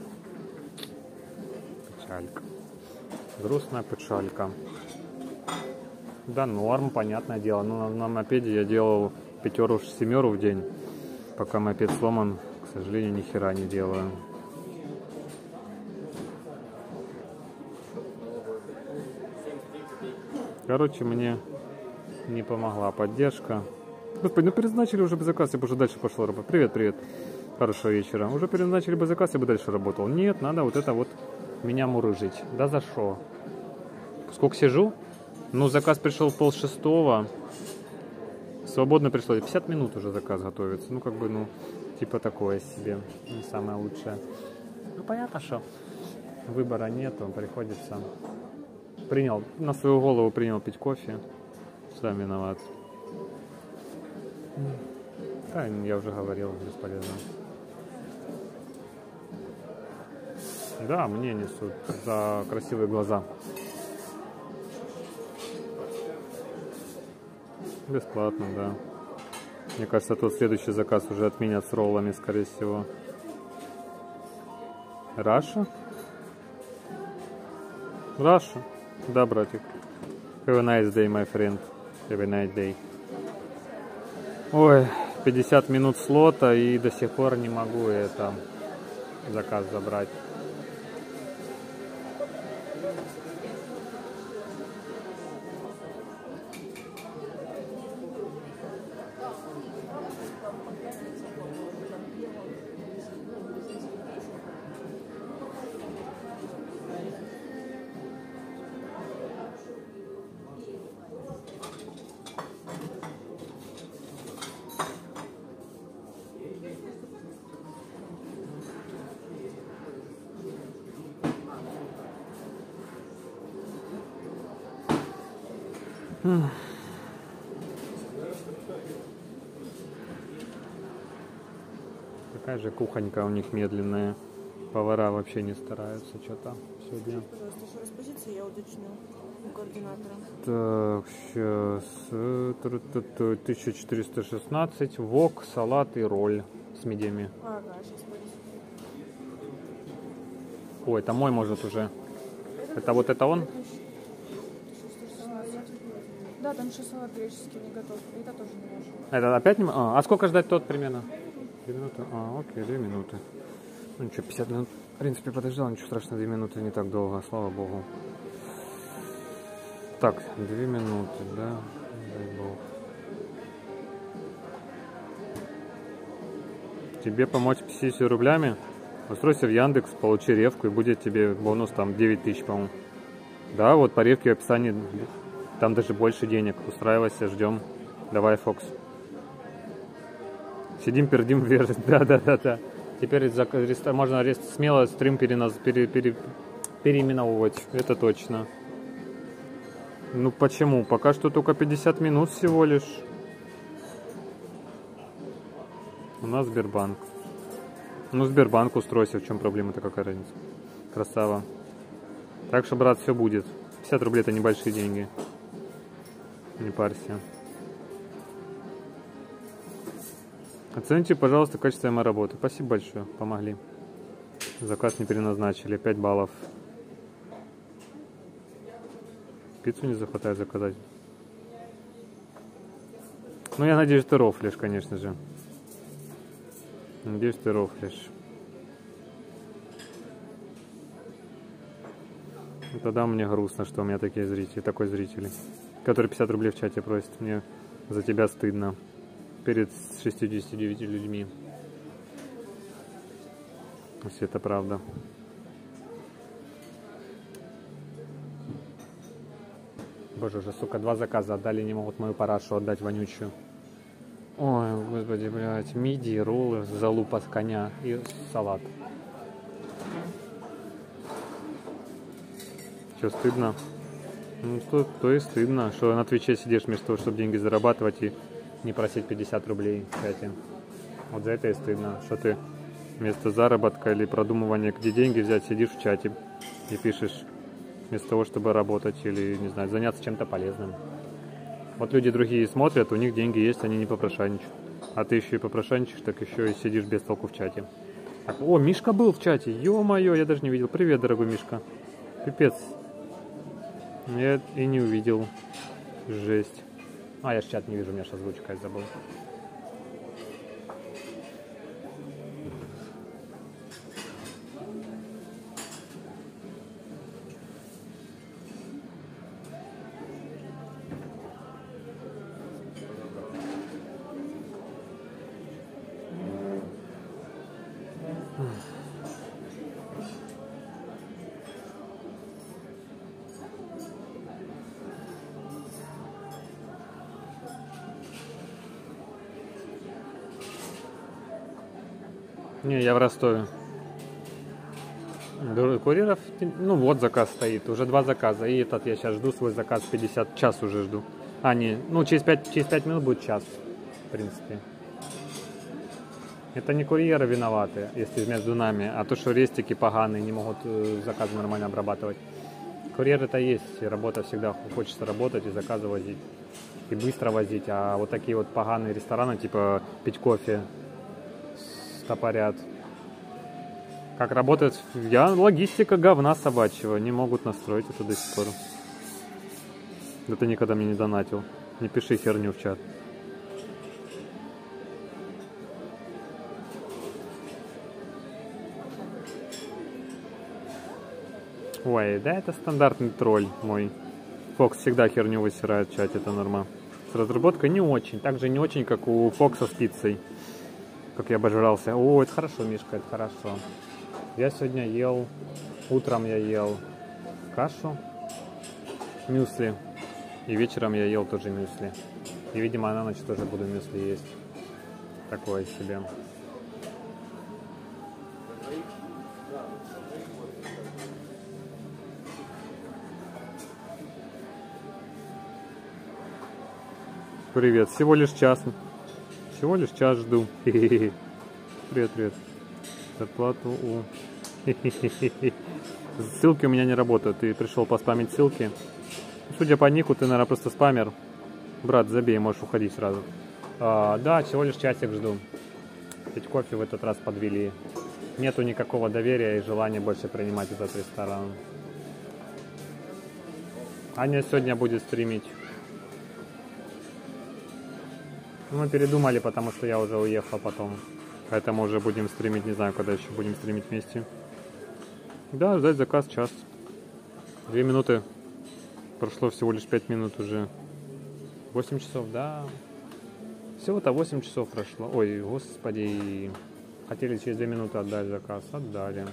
Печалька. Грустная печалька. Да, норм, понятное дело. Ну, на, на мопеде я делал пятеру, семеру в день. Пока мопед сломан, к сожалению, ни хера не делаю. Короче, мне не помогла поддержка. Господи, ну переназначили уже бы заказ, я бы уже дальше пошел. Привет, привет. Хорошего вечера. Уже переназначили бы заказ, я бы дальше работал. Нет, надо вот это вот меня мурыжить. Да за что? Сколько сижу? Ну, заказ пришел в пол шестого. Свободно пришло. 50 минут уже заказ готовится. Ну, как бы, ну, типа такое себе. Не самое лучшее. Ну, понятно, что выбора нету, приходится. Принял, на свою голову принял пить кофе. Сам виноват. Да, я уже говорил, бесполезно. Да, мне несут за красивые глаза. Бесплатно, да. Мне кажется, тот следующий заказ уже отменят с роллами, скорее всего. Раша? Раша? Да, братик. Have a nice day, my friend. Have a nice day. Ой, 50 минут слота и до сих пор не могу это заказ забрать. Кухонька у них медленная. Повара вообще не стараются что-то сегодня. Пожалуйста, позицию я уточню у координатора. Так, сейчас. 1416, вок, салат и роль. с мидиями. Ага, сейчас. Ой, это мой может уже. Это вот это он? 616. Да, там еще салат греческий не готов. Это тоже не можем. Это опять не... А, а сколько ждать тот примерно? Минуты? А, окей, две минуты. Ну ничего, 50 минут. В принципе, подождал, ничего страшного, две минуты не так долго, слава богу. Так, две минуты, да? Дай бог. Тебе помочь 50 рублями? Устройся в Яндекс, получи ревку и будет тебе бонус там 9 тысяч, по-моему. Да, вот по ревке в описании там даже больше денег. Устраивайся, ждем. Давай, Фокс. Сидим, пердим вверх. Да, да, да, да. Теперь можно смело стрим переназ... пере- пере- переименовывать. Это точно. Ну почему? Пока что только 50 минут всего лишь. У нас Сбербанк. Ну, Сбербанк устройся, в чем проблема-то, какая разница? Красава. Так что, брат, все будет. 50 рублей это небольшие деньги. Не парься. Оцените, пожалуйста, качество моей работы. Спасибо большое, помогли. Заказ не переназначили, 5 баллов. Пиццу не захватает заказать. Ну, я надеюсь, ты рофлишь, конечно же. Надеюсь, ты рофлишь. Тогда мне грустно, что у меня такие зрители, такой зрители, который 50 рублей в чате просит. Мне за тебя стыдно перед 69 людьми. Если это правда. Боже, уже, сука, два заказа отдали, не могут мою парашу отдать вонючую. Ой, господи, блядь, мидии, роллы, залупа с коня и салат. Что, стыдно? Ну, то, то и стыдно, что на Твиче сидишь вместо того, чтобы деньги зарабатывать и не просить 50 рублей чате. Вот за это и стыдно, что ты вместо заработка или продумывания, где деньги взять, сидишь в чате и пишешь вместо того, чтобы работать или, не знаю, заняться чем-то полезным. Вот люди другие смотрят, у них деньги есть, они не попрошайничают. А ты еще и попрошайничаешь, так еще и сидишь без толку в чате. О, Мишка был в чате, ё-моё, я даже не видел. Привет, дорогой Мишка. Пипец. Я и не увидел. Жесть. А, я ж чат не вижу, у меня сейчас озвучка, я забыл. В Ростове. Курьеров, ну вот заказ стоит, уже два заказа. И этот я сейчас жду свой заказ 50, час уже жду. А, не, ну через 5, через 5 минут будет час, в принципе. Это не курьеры виноваты, если между нами, а то, что рестики поганые, не могут э, заказы нормально обрабатывать. Курьер это есть, работа всегда хочется работать и заказы возить. И быстро возить, а вот такие вот поганые рестораны, типа пить кофе, стопорят. Как работает, я логистика говна собачьего, не могут настроить это до сих пор. Да ты никогда мне не донатил. Не пиши херню в чат. Ой, да это стандартный тролль мой. Фокс всегда херню высирает в чате, это норма. С разработкой не очень, также не очень, как у Фокса с пиццей. Как я обожрался. О, это хорошо, Мишка, это хорошо. Я сегодня ел, утром я ел кашу, мюсли. И вечером я ел тоже мюсли. И, видимо, на ночь тоже буду мюсли есть. Такое себе. Привет, всего лишь час. Всего лишь час жду. Привет, привет. Зарплату у... Ссылки у меня не работают. Ты пришел поспамить ссылки. Судя по нику, ты, наверное, просто спамер. Брат, забей, можешь уходить сразу. А, да, всего лишь часик жду. пить кофе в этот раз подвели. Нету никакого доверия и желания больше принимать этот ресторан. Аня сегодня будет стримить. Мы передумали, потому что я уже уехал потом. Поэтому уже будем стримить, не знаю, когда еще будем стримить вместе. Да, ждать заказ час. Две минуты. Прошло всего лишь пять минут уже. Восемь часов, да. Всего-то 8 часов прошло. Ой, господи. Хотели через 2 минуты отдать заказ. Отдали.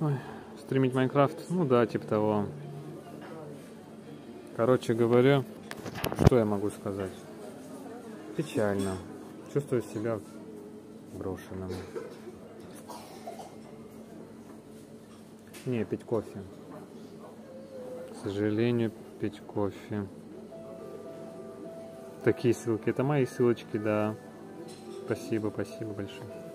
Ой, стримить Майнкрафт? Ну да, типа того. Короче говоря, что я могу сказать? Печально. Чувствую себя брошенным. Не, пить кофе. К сожалению, пить кофе. Такие ссылки. Это мои ссылочки, да. Спасибо, спасибо большое.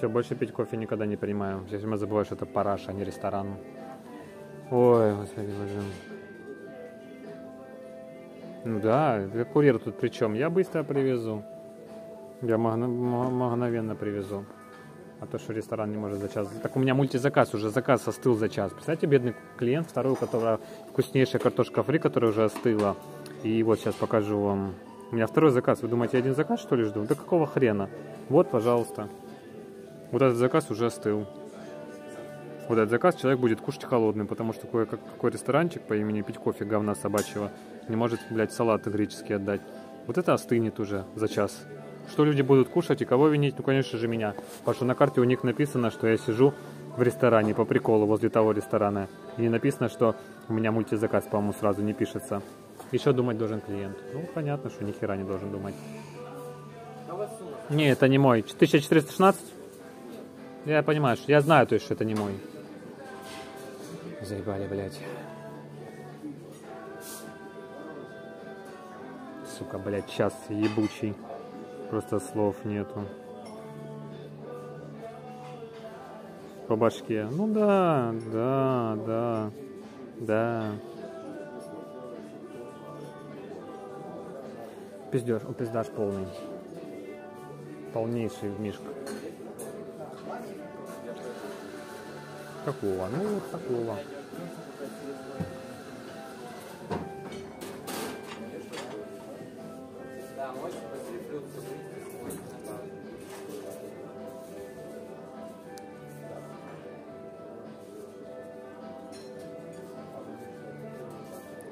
Все, больше пить кофе никогда не принимаю. Все время забываю, что это параш, а не ресторан. Ой, господи боже. Ну да, курьер тут при чем? Я быстро привезу. Я мгновенно привезу. А то, что ресторан не может за час. Так у меня мультизаказ, уже заказ остыл за час. Представьте, бедный клиент, второй, у которого вкуснейшая картошка фри, которая уже остыла. И вот сейчас покажу вам. У меня второй заказ. Вы думаете, я один заказ что ли жду? Да какого хрена? Вот, пожалуйста. Вот этот заказ уже остыл. Вот этот заказ человек будет кушать холодным, потому что какой, какой ресторанчик по имени Пить кофе говна собачьего не может, блядь, салат греческий отдать. Вот это остынет уже за час. Что люди будут кушать и кого винить? Ну, конечно же, меня. Потому что на карте у них написано, что я сижу в ресторане по приколу возле того ресторана. И не написано, что у меня мультизаказ, по-моему, сразу не пишется. Еще думать должен клиент. Ну, понятно, что ни хера не должен думать. Не, это не мой. 1416? Я понимаю, что я знаю, то есть, что это не мой. Заебали, блядь. Сука, блядь, час ебучий. Просто слов нету. По башке. Ну да, да, да, да. Пиздеж, пиздаж полный. Полнейший в мишку. Какого? Ну, вот такого.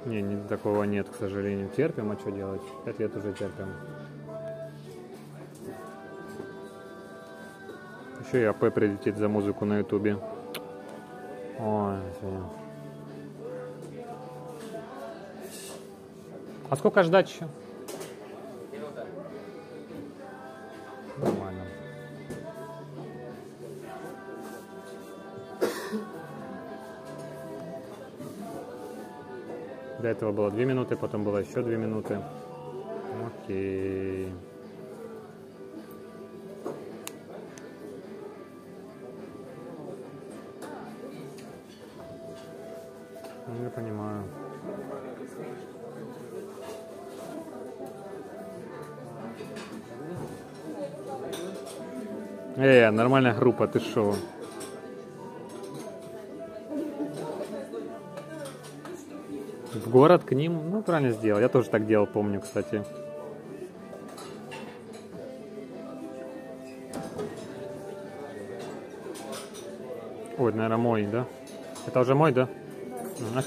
Не, не, такого нет, к сожалению. Терпим, а что делать? Пять лет уже терпим. Еще и АП прилетит за музыку на ютубе. Ой, А сколько ждать еще? Нормально. До этого было 2 минуты, потом было еще 2 минуты. Окей. Понимаю. Э, нормальная группа, ты шо? В город к ним, ну правильно сделал. Я тоже так делал, помню, кстати. Ой, наверное, мой, да? Это уже мой, да? А,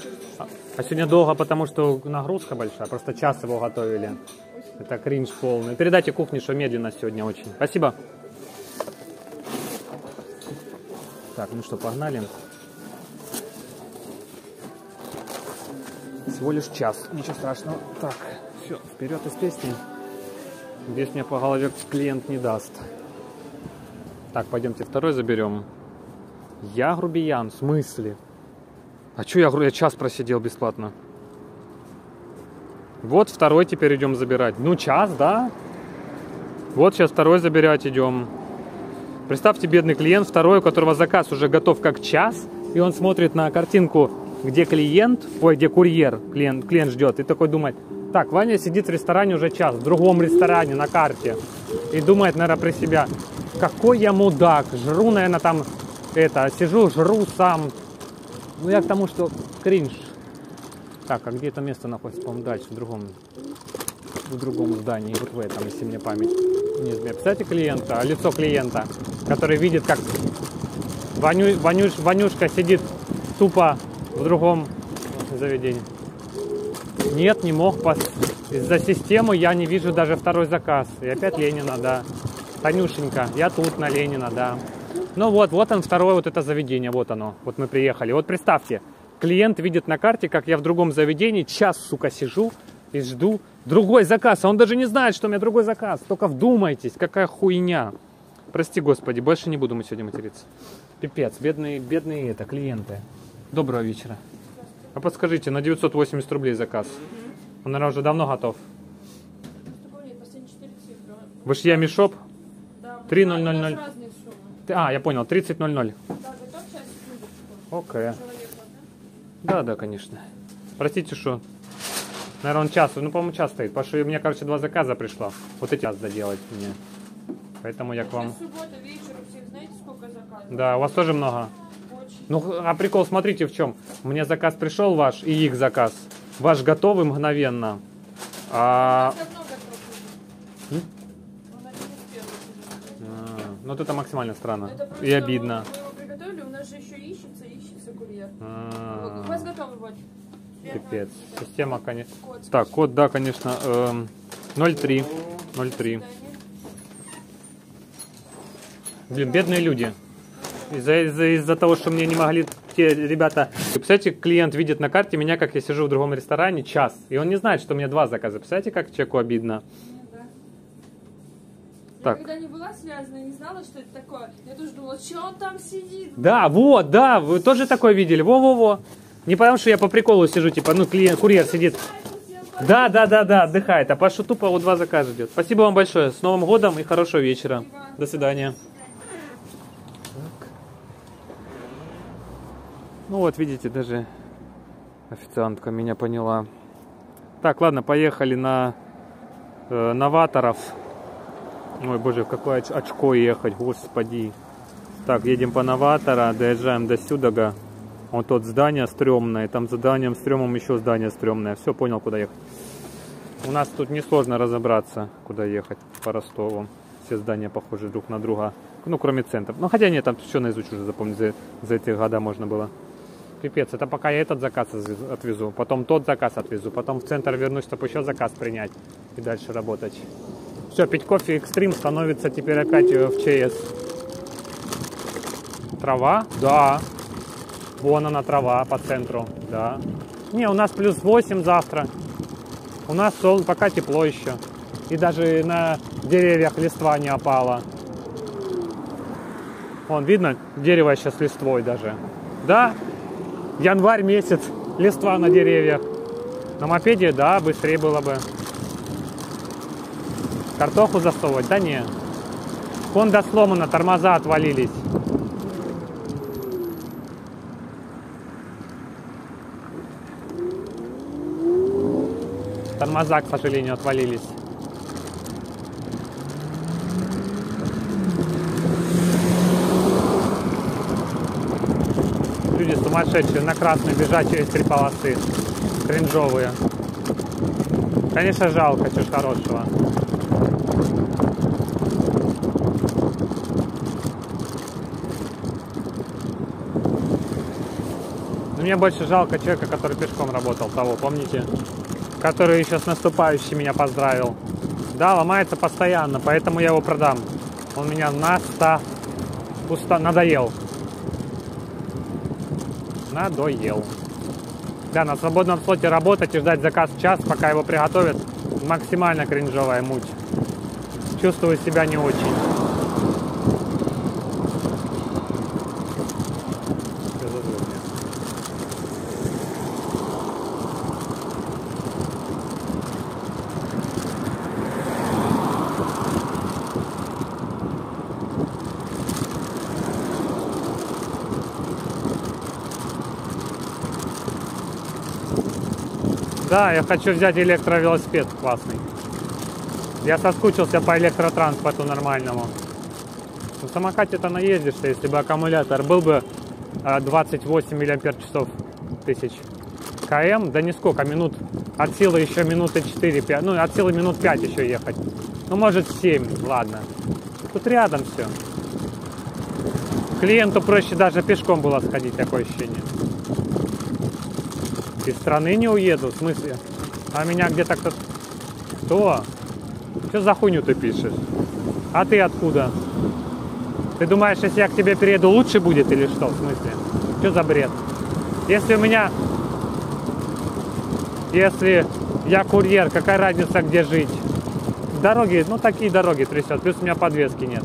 а сегодня долго, потому что нагрузка большая. Просто час его готовили. Это кринж полный. Передайте кухне, что медленно сегодня очень. Спасибо. Так, ну что, погнали. Всего лишь час. Ничего страшного. Так, все, вперед из песни. Здесь мне по голове клиент не даст. Так, пойдемте второй заберем. Я грубиян, в смысле? А что я, я час просидел бесплатно? Вот второй теперь идем забирать. Ну, час, да? Вот сейчас второй забирать идем. Представьте, бедный клиент, второй, у которого заказ уже готов как час, и он смотрит на картинку, где клиент, ой, где курьер, клиент, клиент ждет, и такой думает, так, Ваня сидит в ресторане уже час, в другом ресторане на карте, и думает, наверное, при себя, какой я мудак, жру, наверное, там, это, сижу, жру сам. Ну, я к тому, что кринж. Так, а где это место находится, по-моему, дальше, в другом, в другом здании, вот в этом, если мне память не изменяет. Представляете клиента, лицо клиента, который видит, как Ваню, Ванюш, Ванюшка сидит тупо в другом заведении. Нет, не мог. пос- Из-за системы я не вижу даже второй заказ. И опять Ленина, да. Танюшенька, я тут на Ленина, да. Ну вот, вот он второе вот это заведение, вот оно. Вот мы приехали. Вот представьте, клиент видит на карте, как я в другом заведении час, сука, сижу и жду другой заказ. А он даже не знает, что у меня другой заказ. Только вдумайтесь, какая хуйня. Прости, господи, больше не буду мы сегодня материться. Пипец, бедные, бедные это, клиенты. Доброго вечера. А подскажите, на 980 рублей заказ. Он, наверное, уже давно готов. Вы ж я Мишоп? Да, 3000. А, я понял, 30.00. Да, готов сейчас секундочку. Окей. Да, да, конечно. Простите, что. Наверное, он час, ну, по-моему, час стоит. Потому что у меня, короче, два заказа пришло. Вот эти час доделать мне. Поэтому я к вам. Сейчас суббота, вечер, у всех знаете, сколько заказов? Да, у вас тоже много. Очень. Ну, а прикол, смотрите в чем. Мне заказ пришел ваш и их заказ. Ваш готовый мгновенно. А, Давно готов уже. М? Он один из первых уже. а, ну, вот это максимально странно. Это просто И обидно. Мы его приготовили, у нас же еще ищется, ищется курьер. А, У вас готовы вот. Пипец. Система, конечно. Так, код, да, конечно. эм, 03. 03. Блин, бедные люди. Из-за из из того, что мне не могли те ребята... Представляете, клиент видит на карте меня, как я сижу в другом ресторане час. И он не знает, что у меня два заказа. Представляете, как человеку обидно? Я Так. когда не была связана, не знала, что это такое. Я тоже думала, что он там сидит. Да, вот, да, вы тоже такое видели. Во-во-во. Не потому, что я по приколу сижу, типа, ну, клиент, курьер сидит. Да, да, да, да, отдыхает. А Паша тупо вот два заказа ждет. Спасибо вам большое. С Новым годом и хорошего вечера. До свидания. Так. Ну вот, видите, даже официантка меня поняла. Так, ладно, поехали на э, новаторов. Ой, боже, в какое оч- очко ехать, господи. Так, едем по новатора, доезжаем до Сюдога. Вот тут здание стрёмное, там зданием стрёмом еще здание стрёмное. Все, понял, куда ехать. У нас тут несложно разобраться, куда ехать по Ростову. Все здания похожи друг на друга. Ну, кроме центра. Ну, хотя нет, там все наизусть уже запомнить за, за эти года можно было. Пипец, это пока я этот заказ отвезу, потом тот заказ отвезу, потом в центр вернусь, чтобы еще заказ принять и дальше работать. Все, пить кофе экстрим становится теперь опять э, в ЧС. Трава? Да. Вон она трава по центру, да. Не, у нас плюс 8 завтра. У нас сол, пока тепло еще. И даже на деревьях листва не опала. Вон, видно, дерево сейчас листвой даже. Да, январь месяц, листва на деревьях. На мопеде, да, быстрее было бы. Картоху засовывать? Да не. Хонда сломана, тормоза отвалились. Тормоза, к сожалению, отвалились. Люди сумасшедшие на красный бежать через три полосы. Кринжовые. Конечно, жалко, чего хорошего. Но мне больше жалко человека, который пешком работал, того, помните? Который еще с наступающим меня поздравил. Да, ломается постоянно, поэтому я его продам. Он меня наста... Уста... надоел. Надоел. Да, на свободном слоте работать и ждать заказ час, пока его приготовят, максимально кринжовая муть. Чувствую себя не очень. Да, я хочу взять электровелосипед классный. Я соскучился по электротранспорту нормальному. На самокате-то наездишься, если бы аккумулятор был бы а, 28 миллиампер часов тысяч км, да не сколько, минут, от силы еще минуты 4-5, ну от силы минут 5 еще ехать. Ну может 7, ладно. Тут рядом все. Клиенту проще даже пешком было сходить, такое ощущение. Из страны не уеду, в смысле? А меня где-то кто-то... Кто? Что за хуйню ты пишешь? А ты откуда? Ты думаешь, если я к тебе перееду, лучше будет или что? В смысле? Что за бред? Если у меня... Если я курьер, какая разница, где жить? Дороги, ну такие дороги трясет, плюс у меня подвески нет.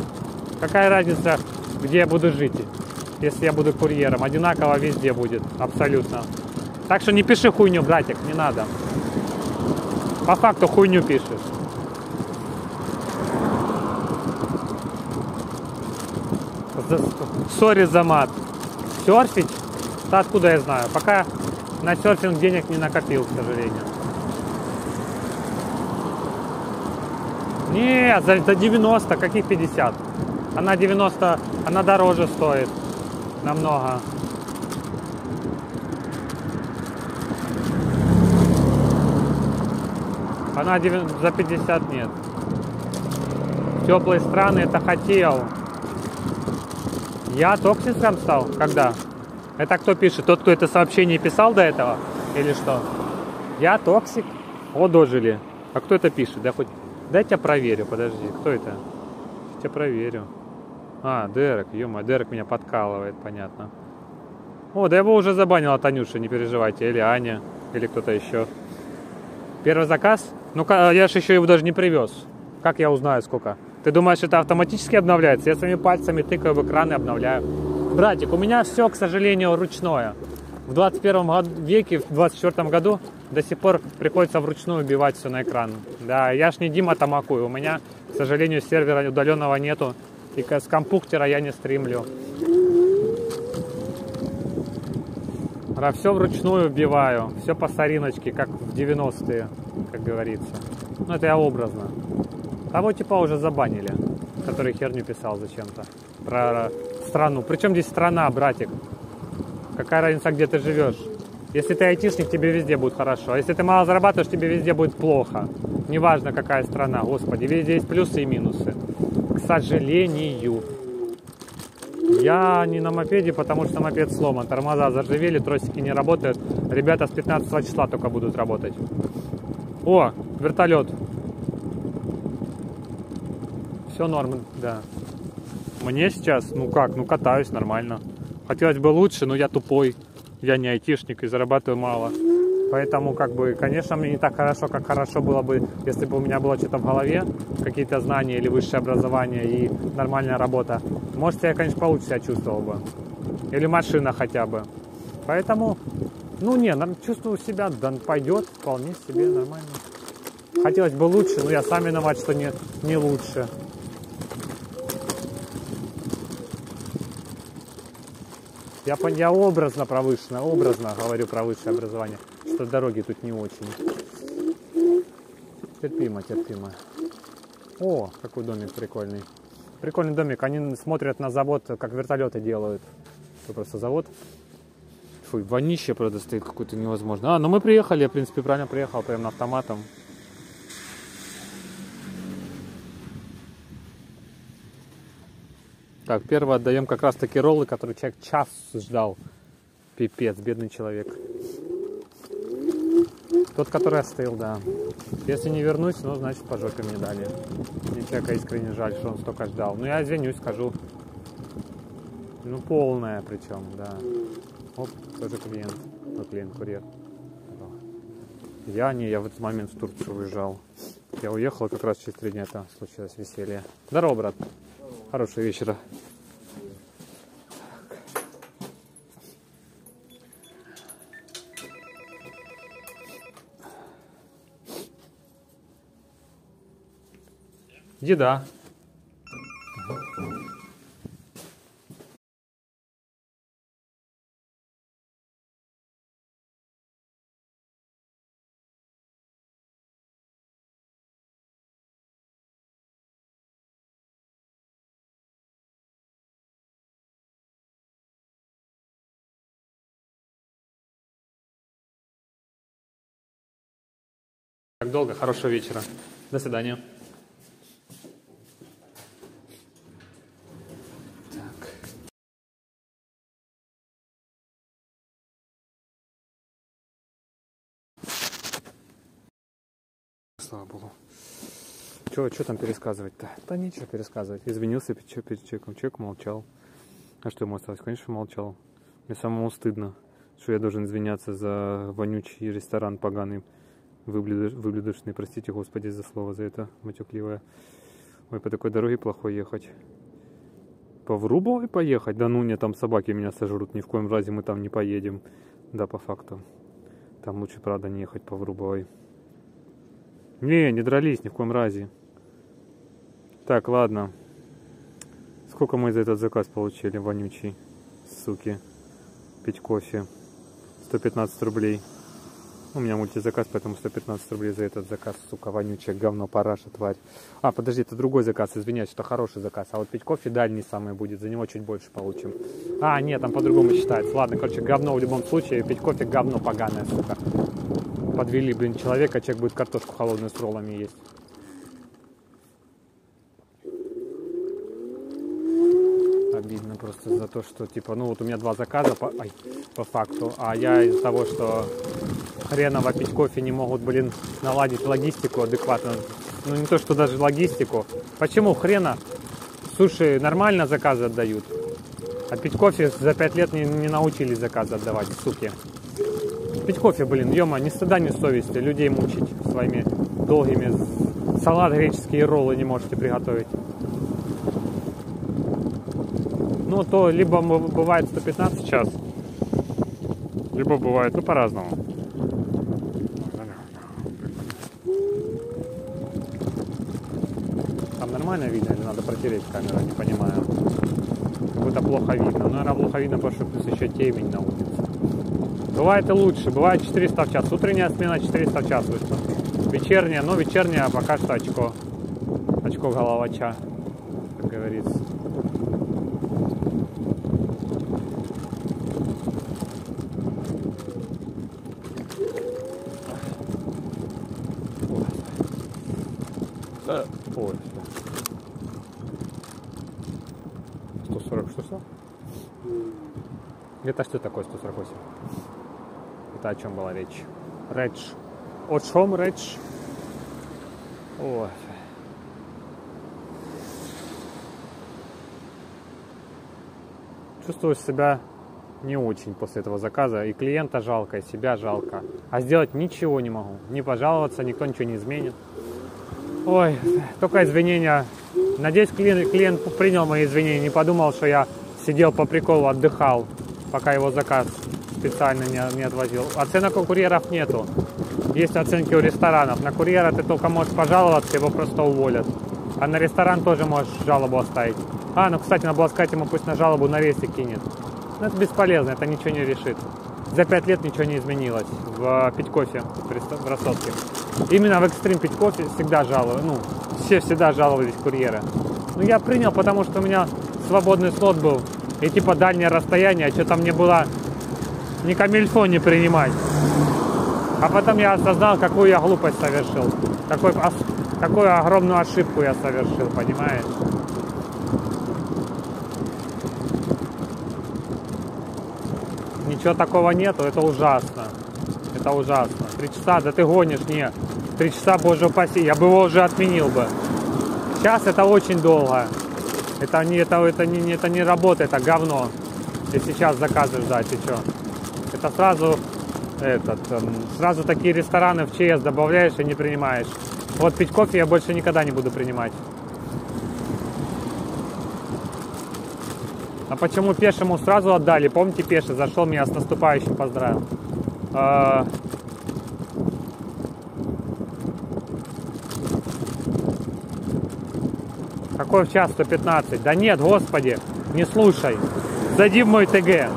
Какая разница, где я буду жить, если я буду курьером? Одинаково везде будет, абсолютно. Так что не пиши хуйню, братик, не надо. По факту хуйню пишешь. Сори за мат. Серфить? Да откуда я знаю? Пока на серфинг денег не накопил, к сожалению. Не, за, за 90, каких 50? Она 90, она дороже стоит. Намного. Она 90, за 50 нет. Теплые страны это хотел. Я токсиком стал? Когда? Это кто пишет? Тот, кто это сообщение писал до этого? Или что? Я токсик? О, дожили. А кто это пишет? Да хоть... Дайте я проверю, подожди. Кто это? Я проверю. А, Дерек, ё Дерек меня подкалывает, понятно. О, да я его уже забанила Танюша, не переживайте. Или Аня, или кто-то еще. Первый заказ? Ну-ка, я же еще его даже не привез. Как я узнаю, сколько? Ты думаешь, это автоматически обновляется? Я своими пальцами тыкаю в экран и обновляю. Братик, у меня все, к сожалению, ручное. В 21 веке, в 24 году до сих пор приходится вручную убивать все на экран. Да, я ж не Дима Тамакуй, у меня, к сожалению, сервера удаленного нету. И с компьютера я не стримлю. А все вручную убиваю, все по сориночке, как в 90-е, как говорится. Ну, это я образно. Того типа уже забанили, который херню писал зачем-то. Про страну. Причем здесь страна, братик? Какая разница, где ты живешь? Если ты айтишник, тебе везде будет хорошо. А если ты мало зарабатываешь, тебе везде будет плохо. Неважно, какая страна, господи, везде есть плюсы и минусы. К сожалению. Я не на мопеде, потому что мопед сломан. Тормоза заржавели, тросики не работают. Ребята с 15 числа только будут работать. О, вертолет. Все норм, да. Мне сейчас, ну как, ну катаюсь нормально. Хотелось бы лучше, но я тупой. Я не айтишник и зарабатываю мало. Поэтому, как бы, конечно, мне не так хорошо, как хорошо было бы, если бы у меня было что-то в голове, какие-то знания или высшее образование и нормальная работа. Может, я, конечно, получше себя чувствовал бы. Или машина хотя бы. Поэтому, ну, не, чувствую себя, да, пойдет вполне себе нормально. Хотелось бы лучше, но я сам виноват, что не, не лучше. Я, я образно про высшее, образно говорю про высшее образование, что дороги тут не очень. Терпимо, терпимо. О, какой домик прикольный. Прикольный домик. Они смотрят на завод, как вертолеты делают. Это просто завод. Фу, вонище, правда, стоит какой-то невозможно. А, ну мы приехали, я, в принципе, правильно приехал, прям на автоматом. Так, первое отдаем как раз таки роллы, которые человек час ждал. Пипец, бедный человек. Тот, который остыл, да. Если не вернусь, ну, значит, по жопе мне дали. Мне человека искренне жаль, что он столько ждал. Ну, я извинюсь, скажу. Ну, полная причем, да. Оп, тоже клиент. Ну, клиент, курьер. Я не, я в этот момент в Турцию уезжал. Я уехал, как раз через три дня это случилось веселье. Здорово, брат. Хорошего вечера. Еда. Так долго. Хорошего вечера. До свидания. Слава богу. Что там пересказывать-то? Да нечего пересказывать. Извинился перед, чё- перед человеком. Человек молчал. А что ему осталось? Конечно, молчал. Мне самому стыдно, что я должен извиняться за вонючий ресторан поганый, выблюдочный. Простите, Господи, за слово, за это матюкливое. Ой, по такой дороге плохо ехать. По Врубовой поехать? Да ну, не, там собаки меня сожрут. Ни в коем разе мы там не поедем. Да, по факту. Там лучше, правда, не ехать по Врубовой. Не, не дрались ни в коем разе. Так, ладно. Сколько мы за этот заказ получили, вонючий? Суки. Пить кофе. 115 рублей. У меня мультизаказ, поэтому 115 рублей за этот заказ, сука, вонючая говно, параша, тварь. А, подожди, это другой заказ, извиняюсь, это хороший заказ. А вот пить кофе дальний самый будет, за него чуть больше получим. А, нет, там по-другому считается. Ладно, короче, говно в любом случае, пить кофе говно поганое, сука. Подвели, блин, человека, человек будет картошку холодную с роллами есть. Обидно просто за то, что, типа, ну вот у меня два заказа по, ай, по факту, а я из-за того, что хреново пить кофе не могут, блин, наладить логистику адекватно. Ну не то, что даже логистику. Почему хрена суши нормально заказы отдают, а пить кофе за пять лет не, не научились заказы отдавать, суки. Пить кофе, блин, ема, ни стыда, ни совести, людей мучить своими долгими. Салат греческие роллы не можете приготовить. Ну, то либо бывает 115 час, либо бывает, ну, по-разному. Там нормально видно или надо протереть камеру, не понимаю. Как будто плохо видно. Ну, наверное, плохо видно, потому что плюс еще темень на улице. Бывает и лучше, бывает 400 в час. Утренняя смена 400 в час вышла. Вечерняя, ну, вечерняя пока что очко. Очко головача, как говорится. Ой, что. 140, что что? Это что такое 148? Это о чем была речь? Речь. О чем речь? Ой. Чувствую себя не очень после этого заказа. И клиента жалко, и себя жалко. А сделать ничего не могу. Не пожаловаться, никто ничего не изменит. Ой, только извинения. Надеюсь, клиент, клиент принял мои извинения, не подумал, что я сидел по приколу, отдыхал, пока его заказ специально не, не отвозил. Оценок у курьеров нету. Есть оценки у ресторанов. На курьера ты только можешь пожаловаться, его просто уволят. А на ресторан тоже можешь жалобу оставить. А, ну, кстати, надо было сказать ему, пусть на жалобу на рейсе кинет. Но это бесполезно, это ничего не решит. За пять лет ничего не изменилось в пить кофе в Ростовке. Именно в экстрим пить кофе всегда жаловали, ну, все всегда жаловались курьеры. Ну, я принял, потому что у меня свободный слот был. И типа дальнее расстояние, что-то мне было не камильфо не принимать. А потом я осознал, какую я глупость совершил. Какой, какую огромную ошибку я совершил, понимаешь? Ничего такого нету, это ужасно. Это ужасно. Три часа, да ты гонишь, не. Три часа, боже упаси, я бы его уже отменил бы. Сейчас это очень долго. Это не, это, это не, это не работа, это говно. Если сейчас заказы ждать, и что? Это сразу, этот, эм, сразу такие рестораны в ЧС добавляешь и не принимаешь. Вот пить кофе я больше никогда не буду принимать. А почему пешему сразу отдали? Помните, пеший зашел, меня с наступающим поздравил. А, Какой в час 115? Да нет, господи, не слушай. Зайди в мой ТГ.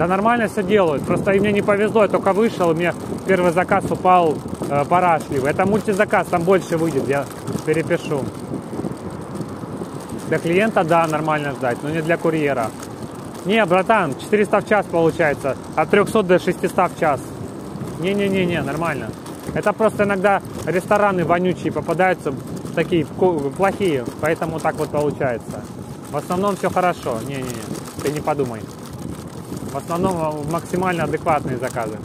Да нормально все делают. Просто и мне не повезло, я только вышел, мне первый заказ упал э, парашливый. Это мультизаказ, там больше выйдет, я перепишу. Для клиента, да, нормально ждать, но не для курьера. Не, братан, 400 в час получается. От 300 до 600 в час. Не-не-не-не, нормально. Это просто иногда рестораны вонючие попадаются такие плохие, поэтому так вот получается. В основном все хорошо. Не-не-не, ты не подумай. В основном максимально адекватные заказы.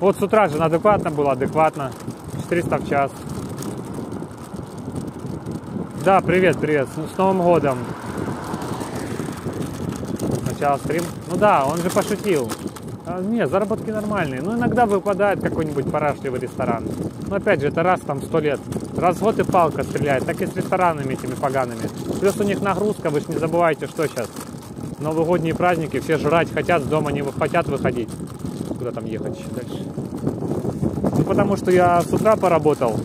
Вот с утра же адекватно было, адекватно. 400 в час. Да, привет, привет. С, Новым годом. Сначала стрим. Ну да, он же пошутил. А, не, заработки нормальные. Ну, иногда выпадает какой-нибудь парашливый ресторан. Но опять же, это раз там сто лет. Раз в год и палка стреляет. Так и с ресторанами этими погаными. Плюс у них нагрузка, вы же не забывайте, что сейчас. Новогодние праздники, все жрать хотят, с дома не хотят выходить. Куда там ехать еще дальше? Ну, потому что я с утра поработал,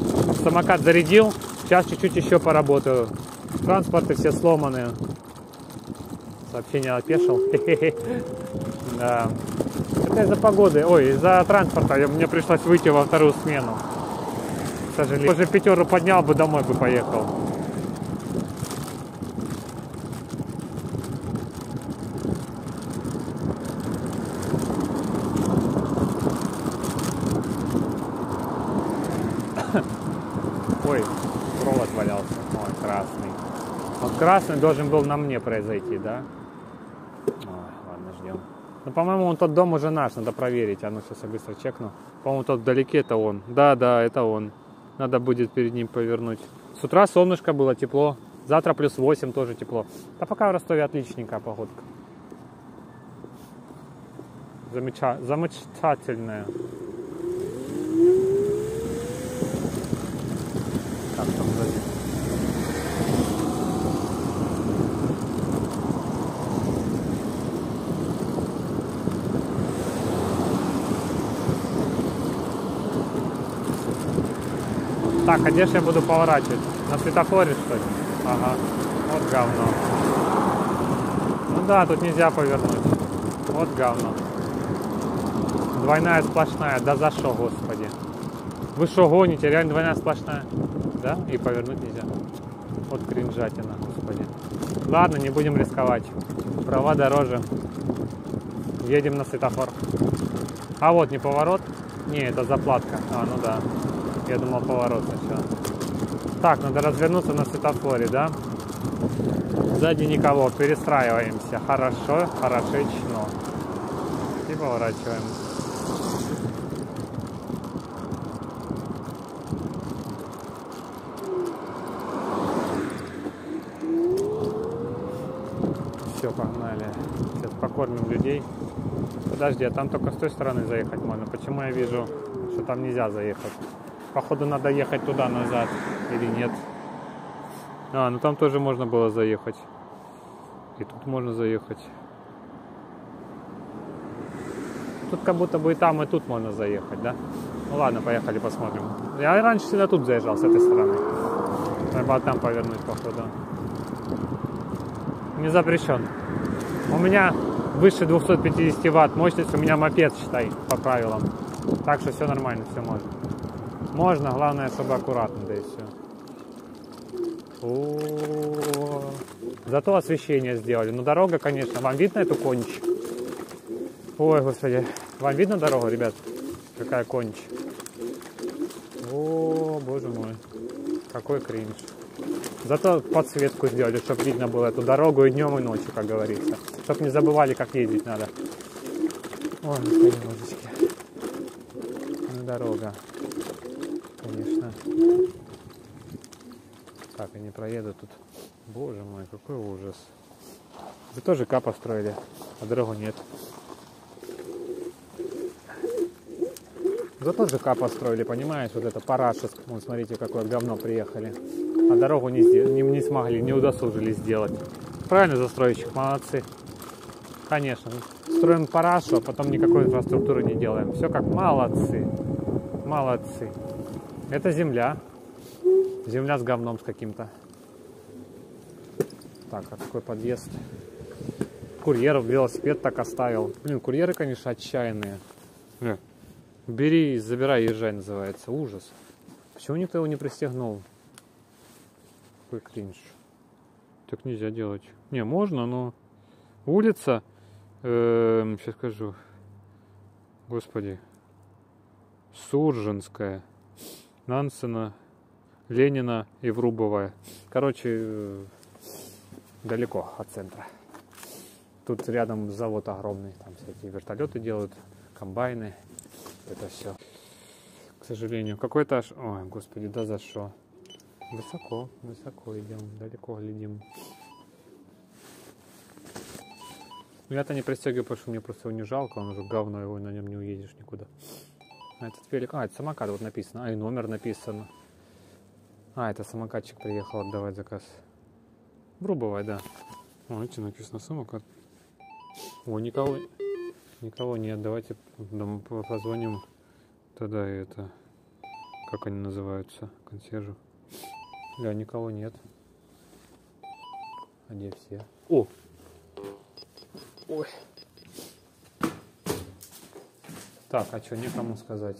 самокат зарядил, сейчас чуть-чуть еще поработаю. Транспорты все сломаны. Сообщение опешил. Да. Это из-за погоды, ой, из-за транспорта. Мне пришлось выйти во вторую смену. К сожалению. Уже пятеру поднял бы, домой бы поехал. Ой, провод валялся. Ой, красный. Вот красный должен был на мне произойти, да? Ой, ладно, ждем. Ну, по-моему, он тот дом уже наш, надо проверить. А ну, сейчас я быстро чекну. По-моему, тот вдалеке это он. Да, да, это он. Надо будет перед ним повернуть. С утра солнышко было, тепло. Завтра плюс 8 тоже тепло. Да пока в Ростове отличненькая погодка. Замеча... Замечательная. Так, там сзади. Так, а где ж я буду поворачивать? На светофоре, что ли? Ага. Вот говно. Ну да, тут нельзя повернуть. Вот говно. Двойная сплошная. Да за что, господи? Вы что гоните? Реально двойная сплошная? Да? И повернуть нельзя. Вот кринжатина, господи. Ладно, не будем рисковать. Права дороже. Едем на светофор. А вот не поворот. Не, это заплатка. А, ну да. Я думал поворот сначала. Так, надо развернуться на светофоре, да? Сзади никого. Перестраиваемся. Хорошо, хорошечно. И поворачиваем. Все, погнали. Сейчас покормим людей. Подожди, а там только с той стороны заехать можно. Почему я вижу, что там нельзя заехать? Походу надо ехать туда назад или нет? А, ну там тоже можно было заехать. И тут можно заехать. Тут как будто бы и там, и тут можно заехать, да? Ну ладно, поехали посмотрим. Я раньше всегда тут заезжал, с этой стороны. Надо там повернуть, походу. Не запрещен. У меня выше 250 ватт мощность, у меня мопед, считай, по правилам. Так что все нормально, все можно. Можно, главное, чтобы аккуратно, да и все. О, Зато освещение сделали. Ну, дорога, конечно. Вам видно эту конч? Ой, господи. Вам видно дорогу, ребят? Какая конч? О, боже мой. Какой кринж. Зато подсветку сделали, чтобы видно было эту дорогу и днем, и ночью, как говорится. Чтобы не забывали, как ездить надо. Ой, господи, божечки. Ну, дорога. Конечно. Так, я не проеду тут. Боже мой, какой ужас. Вы тоже ка построили, а дорогу нет. Зато ЖК построили, понимаешь, вот это параша, вон смотрите, какое говно приехали. А дорогу не, не, не смогли, не удосужились сделать. Правильно, застройщик, молодцы. Конечно, строим парашу, а потом никакой инфраструктуры не делаем. Все как молодцы, молодцы. Это земля, земля с говном с каким-то. Так, а какой подъезд? Курьеров велосипед так оставил. Блин, курьеры, конечно, отчаянные. Э, Бери, забирай, езжай называется. Ужас. Почему никто его не пристегнул? Какой кринж. Так нельзя делать. Не, можно, но улица, эм, сейчас скажу, господи, Сурженская, Нансена, Ленина и Врубовая. Короче, э, далеко от центра. Тут рядом завод огромный, там всякие вертолеты делают, комбайны, это все. К сожалению, какой этаж? Ой, господи, да за что? Высоко, высоко идем, далеко глядим. Ну я-то не пристегиваю, потому что мне просто его не жалко, он уже говно, его на нем не уедешь никуда. А этот велик, а, это самокат вот написано, а и номер написан. А, это самокатчик приехал отдавать заказ. Врубовай, да. О, видите, написано самокат. О, никого, никого нет, давайте позвоним тогда это, как они называются, консьержу. Да, никого нет. А где все? О! Ой. Так, а что, некому сказать.